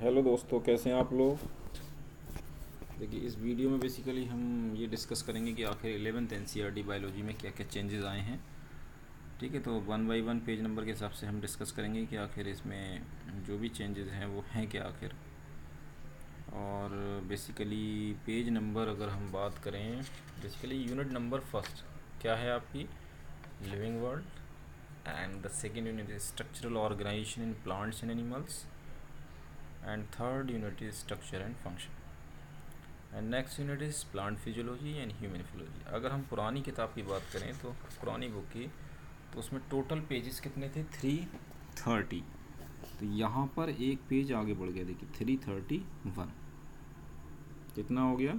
Hello दोस्तों, कैसे हैं आप लोग? देखिए, इस वीडियो में बेसिकली हम ये डिस्कस करेंगे कि आखिर एलेवेंथ एन बायोलॉजी में क्या क्या चेंजेस आए हैं। ठीक है तो one by one page number के हिसाब से हम डिस्कस करेंगे कि आखिर इसमें जो भी चेंजेस हैं, वो हैं क्या आखिर। और बेसिकली पेज नंबर अगर हम बात करें बेसिकली यूनिट नंबर फ़र्स्ट क्या है आपकी? Living world and the second unit structural organisation in plants and animals and third unit is structure and function. And next unit is plant physiology and human physiology. अगर हम पुरानी किताब की बात करें तो पुरानी बुक की तो उसमें टोटल पेजेस कितने थे? थ्री थर्टी तो यहाँ पर एक पेज आगे बढ़ गया, देखिए थ्री थर्टी वन कितना हो गया?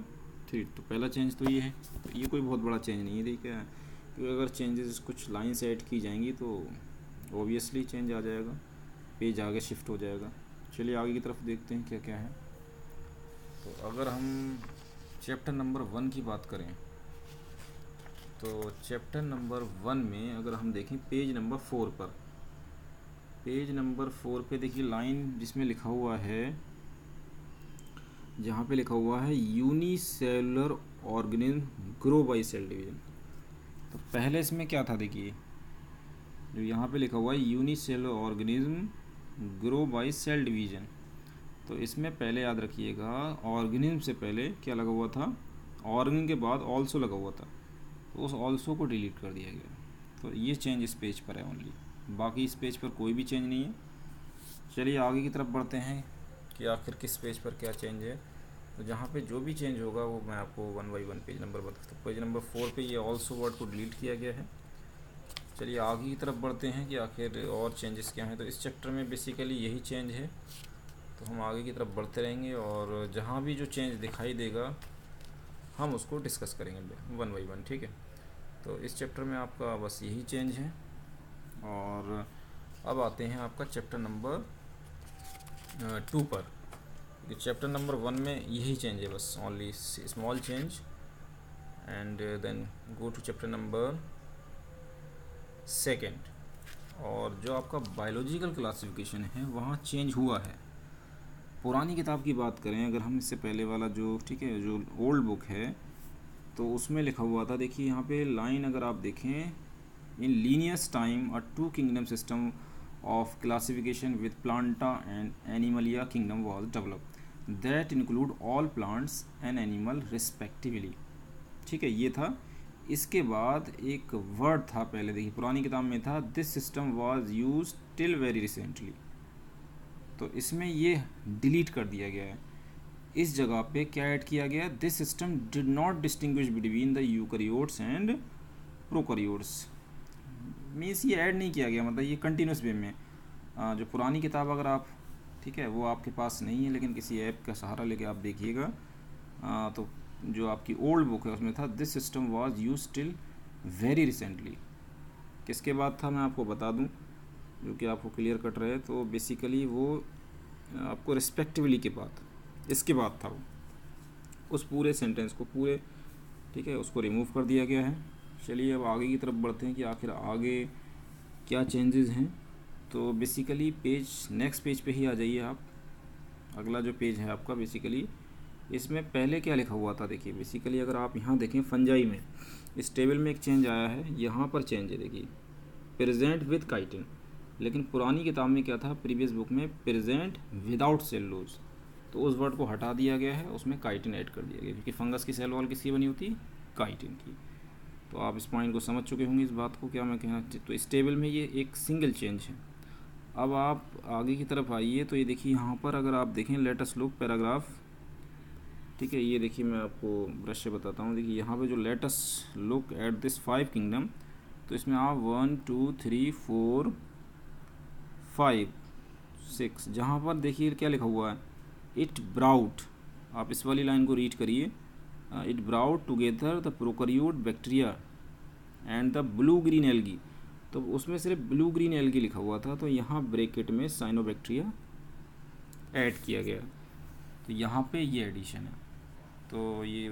थ्री तो पहला चेंज तो ये है। तो ये कोई बहुत बड़ा चेंज नहीं है, देखिए, क्योंकि अगर चेंजेस कुछ लाइन्स ऐड की जाएँगी तो ओबियसली चेंज आ जाएगा। पेज आगे शिफ्ट हो जाएगा। चलिए आगे की तरफ़ देखते हैं क्या क्या है। तो अगर हम चैप्टर नंबर वन की बात करें तो चैप्टर नंबर वन में अगर हम देखें पेज नंबर फोर पर पेज नंबर फोर पे देखिए लाइन जिसमें लिखा हुआ है, जहाँ पे लिखा हुआ है unicellular organism grow by cell division तो पहले इसमें क्या था देखिए, जो यहाँ पे लिखा हुआ है unicellular organism grow by cell division तो इसमें पहले याद रखिएगा ऑर्गेनिज्म से पहले क्या लगा हुआ था? ऑर्गन के बाद ऑल्सो लगा हुआ था। तो उस ऑल्सो को डिलीट कर दिया गया। तो ये चेंज इस पेज पर है ओनली बाकी इस पेज पर कोई भी चेंज नहीं है। चलिए आगे की तरफ़ बढ़ते हैं कि आखिर किस पेज पर क्या चेंज है। तो जहाँ पे जो भी चेंज होगा, वो मैं आपको one by one page number बताता हूँ। पेज नंबर फोर पे ये ऑल्सो वर्ड को डिलीट किया गया है। चलिए आगे की तरफ़ बढ़ते हैं कि आखिर और चेंजेस क्या हैं। तो इस चैप्टर में बेसिकली यही चेंज है। तो हम आगे की तरफ़ बढ़ते रहेंगे और जहाँ भी जो चेंज दिखाई देगा, हम उसको डिस्कस करेंगे वन बाई वन ठीक है? तो इस चैप्टर में आपका बस यही चेंज है। और अब आते हैं आपका चैप्टर नंबर टू पर। चैप्टर नंबर वन में यही चेंज है बस only small change and then go to chapter number second. और जो आपका बायोलॉजिकल क्लासिफिकेशन है, वहाँ चेंज हुआ है। पुरानी किताब की बात करें, अगर हम इससे पहले वाला जो, ठीक है, जो ओल्ड बुक है तो उसमें लिखा हुआ था, देखिए यहाँ पे लाइन अगर आप देखें in Linnaeus time a two kingdom system of classification with Plantae and Animalia kingdom was develop that include all plants and animal respectively ठीक है, ये था इसके बाद एक वर्ड था पहले, देखिए, पुरानी किताब में था this system was use till very recently तो इसमें ये डिलीट कर दिया गया है। इस जगह पे क्या ऐड किया गया this system did not distinguish between the eukaryotes and prokaryotes means ये ऐड नहीं किया गया मतलब ये कंटिन्यूस वे में। जो पुरानी किताब अगर आप, ठीक है, वो आपके पास नहीं है, लेकिन किसी ऐप का सहारा लेके आप देखिएगा। तो जो आपकी ओल्ड बुक है, उसमें था this system was use till very recently किसके बाद था, मैं आपको बता दूँ, जो कि आपको क्लियर कट रहे तो बेसिकली वो, आपको रिस्पेक्टिवली के बाद, इसके बाद था वो। उस पूरे सेंटेंस को, पूरे, ठीक है, उसको रिमूव कर दिया गया है। चलिए अब आगे की तरफ़ बढ़ते हैं कि आखिर आगे क्या चेंजेस हैं। तो बेसिकली पेज नेक्स्ट पेज पे ही आ जाइए आप। अगला जो पेज है आपका बेसिकली इसमें पहले क्या लिखा हुआ था, देखिए बेसिकली अगर आप यहाँ देखें फंजाई में, इस टेबल में एक चेंज आया है, यहाँ पर चेंज है, देखिए प्रेजेंट विद काइटिन लेकिन पुरानी किताब में क्या था प्रीवियस बुक में प्रेजेंट विदाउट सेलुलोज तो उस वर्ड को हटा दिया गया है, उसमें काइटिन ऐड कर दिया गया क्योंकि फंगस की सेल वॉल किसकी बनी होती काइटिन की। तो आप इस पॉइंट को समझ चुके होंगे इस बात को, क्या मैं कहना तो इस टेबल में ये एक सिंगल चेंज है। अब आप आगे की तरफ़ आइए तो ये देखिए, यहाँ पर अगर आप देखें लेटेस्ट लुक पैराग्राफ ठीक है, ये देखिए मैं आपको ब्रश से बताता हूँ। देखिए, यहाँ पे जो latest look at this five kingdom तो इसमें आप one two three four five six जहाँ पर देखिए क्या लिखा हुआ है? इट ब्राउट आप इस वाली लाइन को रीड करिए। It brought together the prokaryotic bacteria and the blue green algae तो उसमें सिर्फ़ ब्लू ग्रीन एलगी लिखा हुआ था तो यहाँ ब्रेकेट में साइनोबैक्टीरिया ऐड किया गया। तो यहाँ पे ये एडिशन है। तो ये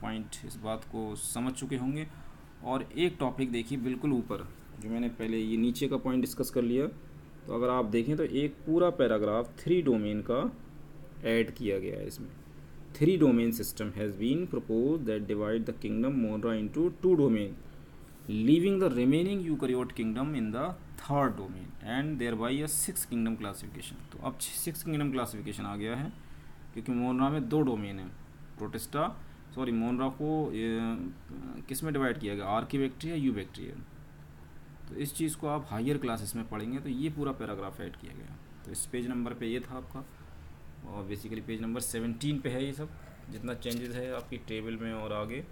पॉइंट इस बात को समझ चुके होंगे। और एक टॉपिक देखिए, बिल्कुल ऊपर, जो मैंने पहले ये नीचे का पॉइंट डिस्कस कर लिया। तो अगर आप देखें तो एक पूरा पैराग्राफ थ्री डोमेन का ऐड किया गया है इसमें। Three domain system has been propose that divide the kingdom Monera into two domain leaving the remaining eukaryote kingdom in the third domain and thereby a six kingdom classification तो अब six kingdom classification आ गया है, क्योंकि मोनरा में दो domain है। Protista sorry मोनरा को किसमें डिवाइड किया गया? आर की बैक्टीरिया यू बैक्टीरिया तो इस चीज़ को आप हायर क्लासेस में पढ़ेंगे तो ये पूरा पैराग्राफ ऐड किया गया। तो इस पेज नंबर पे ये था आपका। और बेसिकली पेज नंबर सेवनटीन पे है ये सब। जितना चेंजेस है आपकी टेबल में और आगे।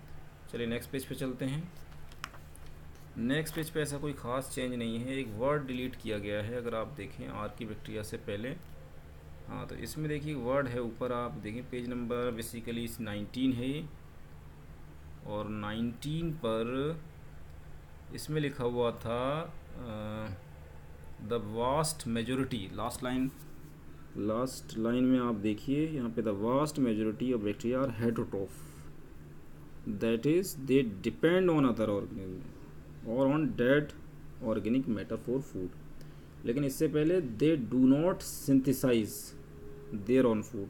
चलिए नेक्स्ट पेज पे चलते हैं। नेक्स्ट पेज पे ऐसा कोई ख़ास चेंज नहीं है। एक वर्ड डिलीट किया गया है, अगर आप देखें आर की बैक्टीरिया से पहले। हाँ तो इसमें देखिए वर्ड है ऊपर आप देखें पेज नंबर बेसिकली इस नाइनटीन है और नाइनटीन पर इसमें लिखा हुआ था the vast majority last line last line में आप देखिए, यहाँ पे the vast majority of bacteria are heterotroph that is they depend on other organism और on dead organic matter for food लेकिन इससे पहले they do not synthesise their own food.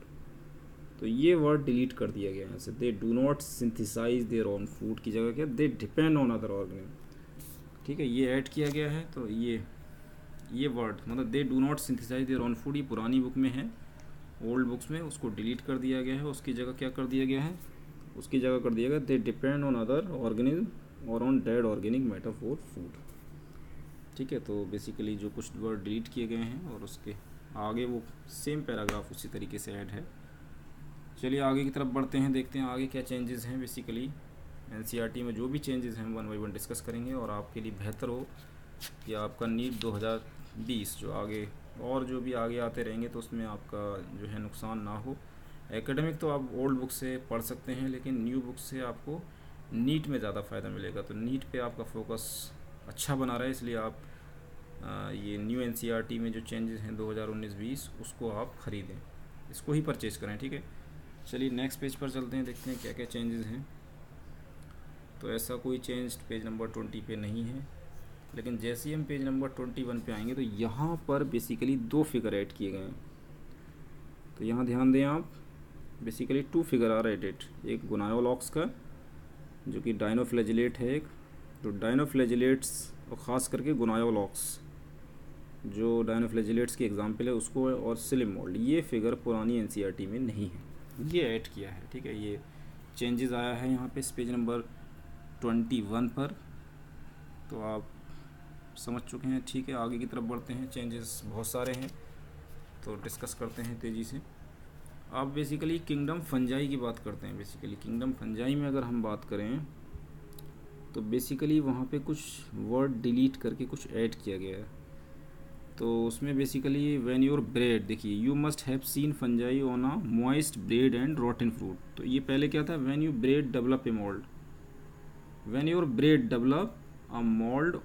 तो ये वर्ड डिलीट कर दिया गया है they do not synthesise their own food की जगह क्या? They depend on other organism ठीक है, ये ऐड किया गया है तो ये ये वर्ड मतलब they do not synthesise their own food ये पुरानी बुक में है ओल्ड बुक्स में, उसको डिलीट कर दिया गया है, उसकी जगह क्या कर दिया गया है? उसकी जगह कर दिया गया they depend on other organism और on dead organic matter for food ठीक है तो बेसिकली जो कुछ वर्ड डिलीट किए गए हैं और उसके आगे वो सेम पैराग्राफ उसी तरीके से ऐड है। चलिए आगे की तरफ़ बढ़ते हैं, देखते हैं आगे क्या चेंजेस हैं। बेसिकली एन में जो भी चेंजेस हैं वन बाई वन डिस्कस करेंगे और आपके लिए बेहतर हो कि आपका नीट 2020 जो आगे और जो भी आगे आते रहेंगे तो उसमें आपका जो है नुकसान ना हो। एकेडमिक तो आप ओल्ड बुक से पढ़ सकते हैं, लेकिन न्यू बुक से आपको नीट में ज़्यादा फ़ायदा मिलेगा। तो नीट पे आपका फोकस अच्छा बना रहा है इसलिए आप ये न्यू एन में जो चेंजेस हैं 2019-20 उसको आप ख़रीदें। इसको ही परचेज करें, ठीक है? चलिए नेक्स्ट पेज पर चलते हैं, देखते हैं क्या क्या चेंजेस हैं। तो ऐसा कोई चेंज पेज नंबर ट्वेंटी पे नहीं है, लेकिन जैसे ही हम पेज नंबर ट्वेंटी वन पे आएँगे तो यहाँ पर बेसिकली दो फिगर ऐड किए गए हैं। तो यहाँ ध्यान दें आप basically two figure are added एक गुनायोलॉक्स का, जो कि डाइनोफ्लेजिलेट है एक। तो डाइनोफ्लेजिलेट्स और ख़ास करके गुनायोलॉक्स जो डाइनोफ्लेजिलेट्स की एग्ज़ाम्पल है, उसको और सिलिम मोल्ड। ये फिगर पुरानी एन e में नहीं है। ये ऐड किया है, ठीक है? ये चेंजेस आया है यहाँ पे, इस पेज नंबर ट्वेंटी वन पर। तो आप समझ चुके हैं, ठीक है? आगे की तरफ़ बढ़ते हैं चेंजेस बहुत सारे हैं। तो डिस्कस करते हैं तेज़ी से। आप बेसिकली किंगडम फंजाई की बात करते हैं बेसिकली किंगडम फंजाई में अगर हम बात करें तो बेसिकली वहाँ पे कुछ वर्ड डिलीट करके कुछ ऐड किया गया है। तो उसमें बेसिकली वैन योर ब्रेड देखिए you must have seen fungi on a moist bread and rotten fruit तो ये पहले क्या था? When you bread develop a mould when your bread develop a mould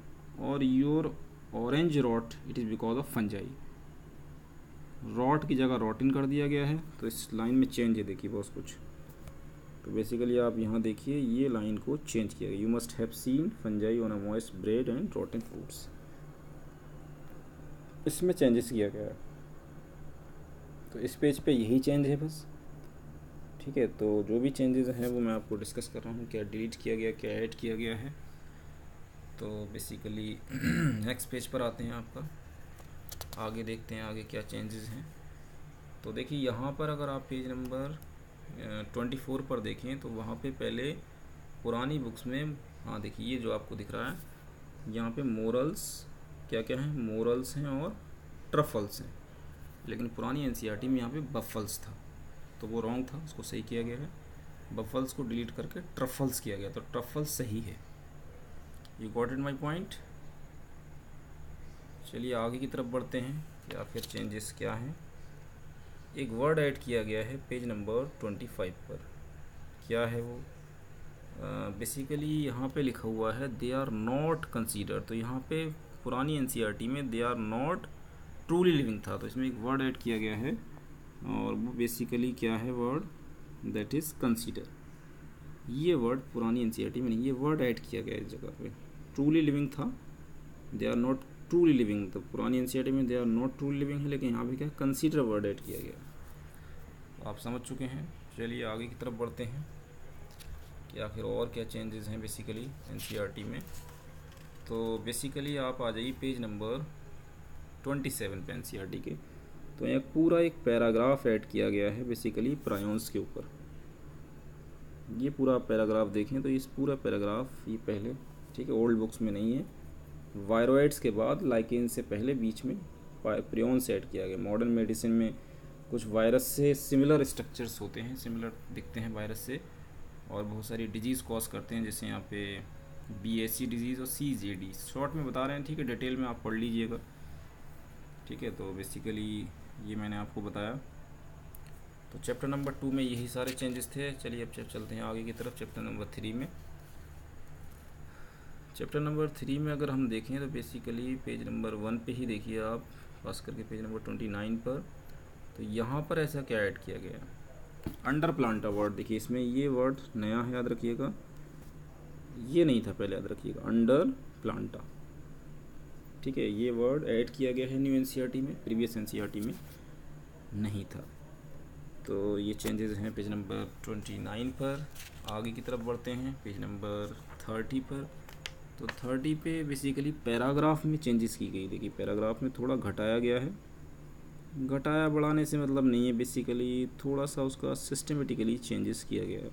और your orange rot it is because of fungi rot की जगह रॉटिन कर दिया गया है तो इस लाइन में चेंज है, देखिए, बहुत कुछ। तो बेसिकली आप यहाँ देखिए, ये लाइन को चेंज किया गया। You must have seen fungi on a moist bread and rotten fruits इसमें चेंजेस किया गया है। तो इस पेज पे यही चेंज है बस। ठीक है तो जो भी चेंजेस हैं वो मैं आपको डिस्कस कर रहा हूँ, क्या डिलीट किया गया, क्या ऐड किया गया है। तो बेसिकली नेक्स्ट पेज पर आते हैं आपका। आगे देखते हैं आगे क्या चेंजेस हैं। तो देखिए, यहाँ पर अगर आप पेज नंबर ट्वेंटी फोर पर देखें तो वहाँ पे पहले पुरानी बुक्स में हाँ देखिए, ये जो आपको दिख रहा है, यहाँ पे मोरल्स क्या क्या हैं? मोरल्स हैं और ट्रफल्स हैं। लेकिन पुरानी एन में यहाँ पे बफल्स था। तो वो रॉन्ग था, उसको सही किया गया है। बफल्स को डिलीट करके ट्रफल्स किया गया तो ट्रफल्स सही है। You got it my point चलिए आगे की तरफ़ बढ़ते हैं या फिर चेंजेस क्या हैं। एक वर्ड ऐड किया गया है पेज नंबर ट्वेंटी फाइव पर। क्या है वो? बेसिकली यहाँ पे लिखा हुआ है दे आर नॉट कंसीडर तो यहाँ पे पुरानी एन e में they are not truly living था। तो इसमें एक वर्ड ऐड किया गया है और वो बेसिकली क्या है वर्ड दैट इज़ कंसीडर ये वर्ड पुरानी एन e में नहीं, ये वर्ड ऐड किया गया इस जगह पे। ट्रूली लिविंग था। They are not truly living तो पुरानी एन e में they are not truly living है, लेकिन यहाँ पे क्या कंसीडर वर्ड ऐड किया गया। तो आप समझ चुके हैं। चलिए आगे की तरफ़ बढ़ते हैं। कि आखिर और क्या चेंजेस हैं बेसिकली एन में? तो बेसिकली आप आ जाइए पेज नंबर ट्वेंटी सेवन पे एन के। तो यहाँ पूरा एक पैराग्राफ ऐड किया गया है बेसिकली प्रायोन्स के ऊपर। ये पूरा पैराग्राफ देखें तो इस पूरा पैराग्राफ ये पहले, ठीक है ओल्ड बुक्स में नहीं है। वायरोइड्स के बाद लाइकेन से पहले बीच में प्रियोन ऐड किया गया। मॉडर्न मेडिसिन में कुछ वायरस से सिमिलर स्ट्रक्चर्स होते हैं सिमिलर दिखते हैं वायरस से। और बहुत सारी डिज़ीज़ कॉज करते हैं, जैसे यहाँ पे बी एस सी डिज़ीज़ और सी जे डी। शॉर्ट में बता रहे हैं, ठीक है? डिटेल में आप पढ़ लीजिएगा। ठीक है तो बेसिकली ये मैंने आपको बताया। तो चैप्टर नंबर टू में यही सारे चेंजेस थे। चलिए अब चलते हैं आगे की तरफ़ चैप्टर नंबर थ्री में। चैप्टर नंबर थ्री में अगर हम देखें तो बेसिकली पेज नंबर वन पे ही देखिए आप, खास करके पेज नंबर ट्वेंटी नाइन पर। तो यहाँ पर ऐसा क्या ऐड किया गया अंडर प्लांटा वर्ड देखिए इसमें ये वर्ड नया है, याद रखिएगा। ये नहीं था पहले याद रखिएगा अंडर प्लांटा ठीक है, ये वर्ड ऐड किया गया है न्यू एनसीईआरटी में प्रीवियस एनसीईआरटी में नहीं था। तो ये चेंजेस हैं पेज नंबर ट्वेंटी नाइन पर। आगे की तरफ़ बढ़ते हैं पेज नंबर थर्टी पर। तो थर्टी पे बेसिकली पैराग्राफ में चेंजेस की गई। देखिए पैराग्राफ में थोड़ा घटाया गया है। घटाया बढ़ाने से मतलब नहीं है बेसिकली थोड़ा सा उसका सिस्टमेटिकली चेंजेस किया गया है।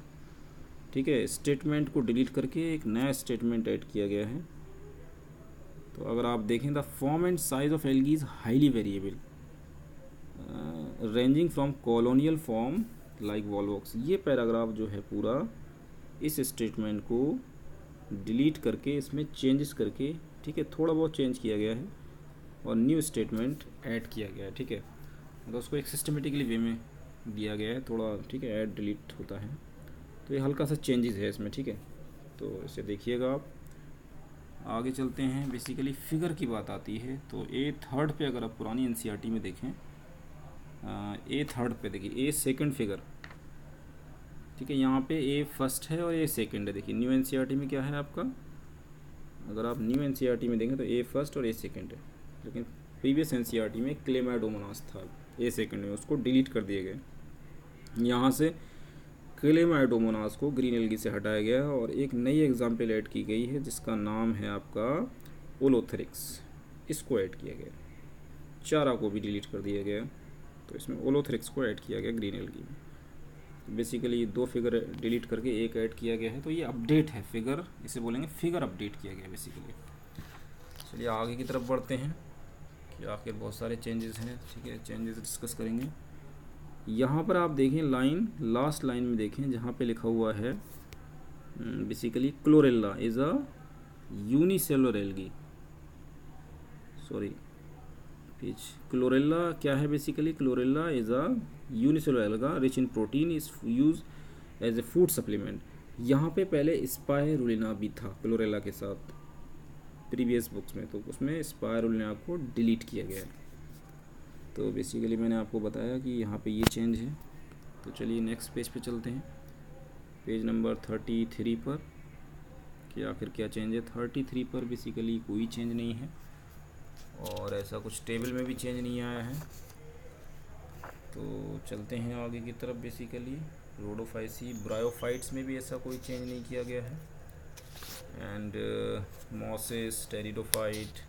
ठीक है स्टेटमेंट को डिलीट करके एक नया स्टेटमेंट ऐड किया गया है। तो अगर आप देखें the form and size of algae is highly variable ranging from colonial form like Volvox ये पैराग्राफ जो है पूरा इस स्टेटमेंट को डिलीट करके, इसमें चेंजेस करके, ठीक है, थोड़ा बहुत चेंज किया गया है और न्यू स्टेटमेंट ऐड किया गया है, ठीक है। मतलब उसको एक सिस्टमेटिकली वे में दिया गया है, थोड़ा, ठीक है ऐड डिलीट होता है। तो ये हल्का सा चेंजेस है इसमें, ठीक है? तो इसे देखिएगा आप। आगे चलते हैं। बेसिकली फ़िगर की बात आती है तो ए थर्ड पे अगर आप पुरानी एन e में देखें ए थर्ड पे देखिए ए सेकंड फिगर ठीक है, यहाँ पे ए फ़र्स्ट है और ए सेकंड है। देखिए न्यू एन में क्या है आपका? अगर आप न्यू एन में देखें तो ए फ़र्स्ट और ए सेकंड है। लेकिन प्रीवियस एन में क्लेमाडोमोनास था। ए सेकंड में उसको डिलीट कर दिए गए। यहाँ से क्लेमाइडोमोनास को ग्रीन एलगी से हटाया गया है और एक नई एग्ज़ाम्पल ऐड की गई है, जिसका नाम है आपका ओलोथेरिक्स। इसको ऐड किया गया। चारा को भी डिलीट कर दिया गया। तो इसमें ओलोथेरिक्स को ऐड किया गया ग्रीन एलगी में। बेसिकली दो फिगर डिलीट करके एक ऐड किया गया है तो ये अपडेट है फिगर। इसे बोलेंगे फिगर अपडेट किया गया बेसिकली। चलिए आगे की तरफ़ बढ़ते हैं। कि आखिर बहुत सारे चेंजेस हैं, ठीक है? चेंजेस डिस्कस करेंगे। यहाँ पर आप देखें लाइन लास्ट लाइन में देखें जहाँ पे लिखा हुआ है basically Chlorella is a unicellular algae sorry peach Chlorella क्या है basically Chlorella is a unicellular alga rich in protein is use as a food supplement यहाँ पे पहले स्पायरुलिना भी था क्लोरेला के साथ. प्रीवियस बुक्स में तो उसमें स्पायरुलिना को डिलीट किया गया है। तो बेसिकली मैंने आपको बताया कि यहाँ पे ये चेंज है। तो चलिए नेक्स्ट पेज पे चलते हैं। पेज नंबर थर्टी थ्री पर कि आखिर क्या चेंज है? थर्टी थ्री पर बेसिकली कोई चेंज नहीं है। और ऐसा कुछ टेबल में भी चेंज नहीं आया है। तो चलते हैं आगे की तरफ़ बेसिकली रोडोफाइसी ब्रायोफाइट्स में भी ऐसा कोई चेंज नहीं किया गया है। एंड मॉसिस टेरिडोफाइट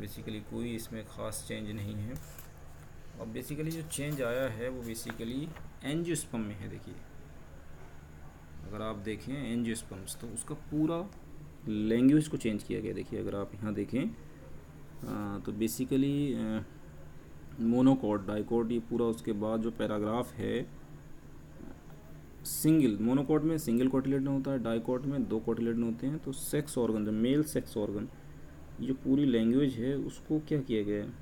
बेसिकली कोई इसमें ख़ास चेंज नहीं है। और बेसिकली जो चेंज आया है वो बेसिकली एनजियोस्पम में है देखिए। अगर आप देखें एनजियोस्पम्स तो उसका पूरा लैंग्वेज को चेंज किया गया देखिए अगर आप यहाँ देखें आ, तो बेसिकली मोनोकॉड डाइकॉड ये पूरा उसके बाद जो पैराग्राफ है सिंगल मोनोकॉड में सिंगल कोटिलेडन होता है डाइकॉड में दो कोटिलेडन होते हैं तो सेक्स ऑर्गन जो मेल सेक्स ऑर्गन जो पूरी लैंग्वेज है, उसको क्या किया गया है?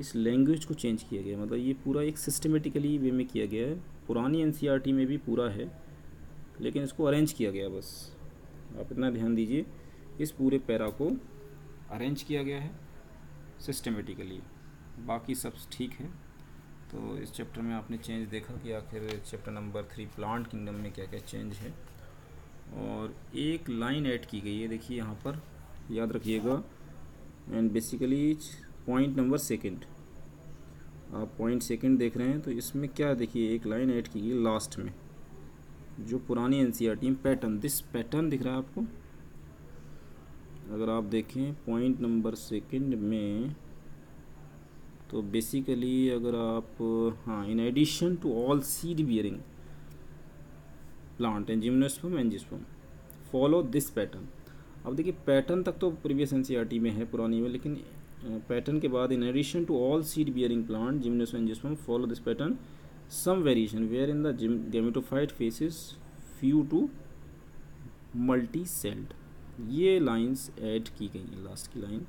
इस लैंग्वेज को चेंज किया गया मतलब ये पूरा एक सिस्टमेटिकली वे में किया गया है। पुरानी एन e में भी पूरा है, लेकिन इसको अरेंज किया गया बस। आप इतना ध्यान दीजिए, इस पूरे पैरा को अरेंज किया गया है सिस्टमेटिकली बाकी सब ठीक है। तो इस चैप्टर में आपने चेंज देखा कि आखिर chapter number three plant kingdom में क्या क्या चेंज है। और एक लाइन ऐड की गई है। देखिए यहाँ पर याद रखिएगा। And basically point number second आप पॉइंट सेकंड देख रहे हैं तो इसमें क्या देखिए, एक लाइन ऐड की गई लास्ट में। जो पुरानी एन सी में पैटर्न दिस पैटर्न दिख रहा है आपको? अगर आप देखें पॉइंट नंबर सेकंड में तो बेसिकली अगर आप हाँ in addition to all seed bearing plant and gymnosperm and angiosperm follow this pattern अब देखिए पैटर्न तक तो प्रीवियस एन में है, पुरानी में, लेकिन पैटर्न के बाद in addition to all seed bearing plant gymnosperm and follow this pattern some variation wherein the gametophyte phases few to multi celled ये लाइंस ऐड की गई हैं लास्ट की लाइन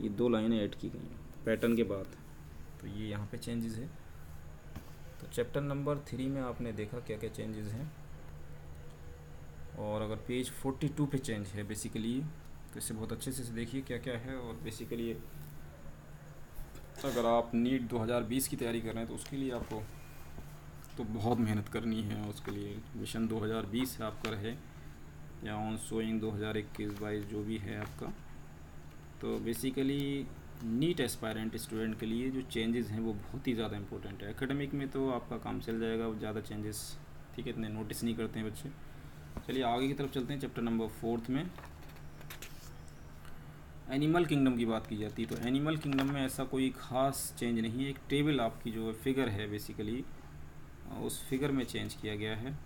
ये दो लाइनें ऐड की गई हैं पैटर्न के बाद. तो ये यहाँ पे चेंजेस है. तो चैप्टर नंबर थ्री में आपने देखा क्या क्या चेंजेस हैं. और अगर पेज फोर्टी टू पे चेंज है बेसिकली तो इसे बहुत अच्छे से देखिए क्या क्या है और बेसिकली अगर आप नीट 2020 की तैयारी कर रहे हैं तो उसके लिए आपको तो बहुत मेहनत करनी है उसके लिए मिशन 2020 है आपका रहे, या ऑन सोइंग 2021 बाईस जो भी है आपका। तो बेसिकली नीट एस्पायरेंट स्टूडेंट के लिए जो चेंजेस हैं, वो बहुत ही ज़्यादा इंपॉर्टेंट है। एकेडमिक में तो आपका काम चल जाएगा, ज़्यादा चेंजेस ठीक है, इतने नोटिस नहीं करते हैं बच्चे। चलिए आगे की तरफ़ चलते हैं चैप्टर नंबर फोर्थ में। एनिमल किंगडम की बात की जाती है तो एनिमल किंगडम में ऐसा कोई ख़ास चेंज नहीं है। एक टेबल आपकी जो फिगर है बेसिकली उस फिगर में चेंज किया गया है।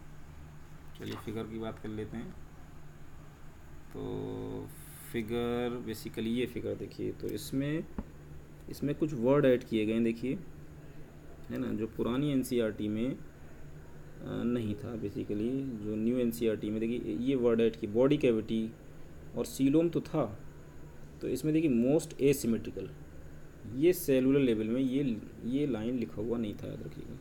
चलिए फिगर की बात कर लेते हैं। तो फिगर बेसिकली ये फिगर देखिए तो इसमें इसमें कुछ वर्ड ऐड किए गए हैं, देखिए। है ना, जो पुरानी एन में नहीं था बेसिकली जो न्यू एन में, देखिए, ये वर्ड ऐड की बॉडी कैविटी और सीलोम तो था तो इसमें देखिए मोस्ट एसिमेट्रिकल ये सेलुलर लेवल में ये ये लाइन लिखा हुआ नहीं था, याद रखिएगा।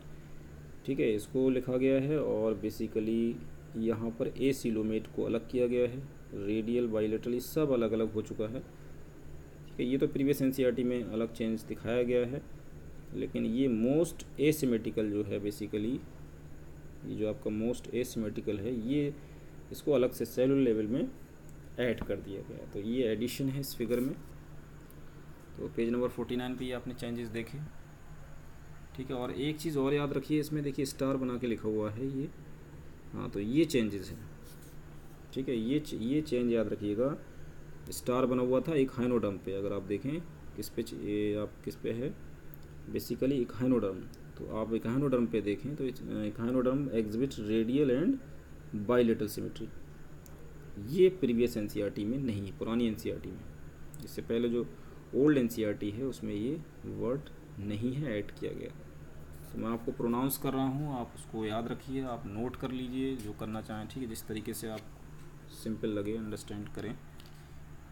ठीक है, इसको लिखा गया है और बेसिकली यहाँ पर ए सीलोमेट को अलग किया गया है रेडियल बाइलेटरल सब अलग अलग हो चुका है। ठीक है, ये तो प्रीवियस एन में अलग चेंज दिखाया गया है, लेकिन ये मोस्ट एसिमेटिकल जो है बेसिकली ये जो आपका मोस्ट एसिमेटिकल है, ये इसको अलग से सेलुलर लेवल में ऐड कर दिया गया तो ये एडिशन है इस फिगर में। तो पेज नंबर फोर्टी नाइन पर आपने चेंजेस देखे। ठीक है, और एक चीज़ और याद रखिए, इसमें देखिए स्टार बना के लिखा हुआ है ये। हाँ तो ये चेंजेस हैं। ठीक है, ये ये चेंज याद रखिएगा। स्टार बना हुआ था एक हाइनोडम पे, अगर आप देखें, किस पे आप किस पे है? बेसिकली एक हाइनोडर्म तो आप एक हाइनोडर्म पे देखें तो एक echinoderm exhibit radial and bilateral symmetry ये प्रीवियस एन में नहीं है पुरानी एन में। इससे पहले जो ओल्ड एन है, उसमें ये वर्ड नहीं है ऐड किया गया। तो मैं आपको प्रोनाउंस कर रहा हूँ, आप उसको याद रखिए, आप नोट कर लीजिए, जो करना चाहें, ठीक है, जिस तरीके से आप सिंपल लगे अंडरस्टैंड करें।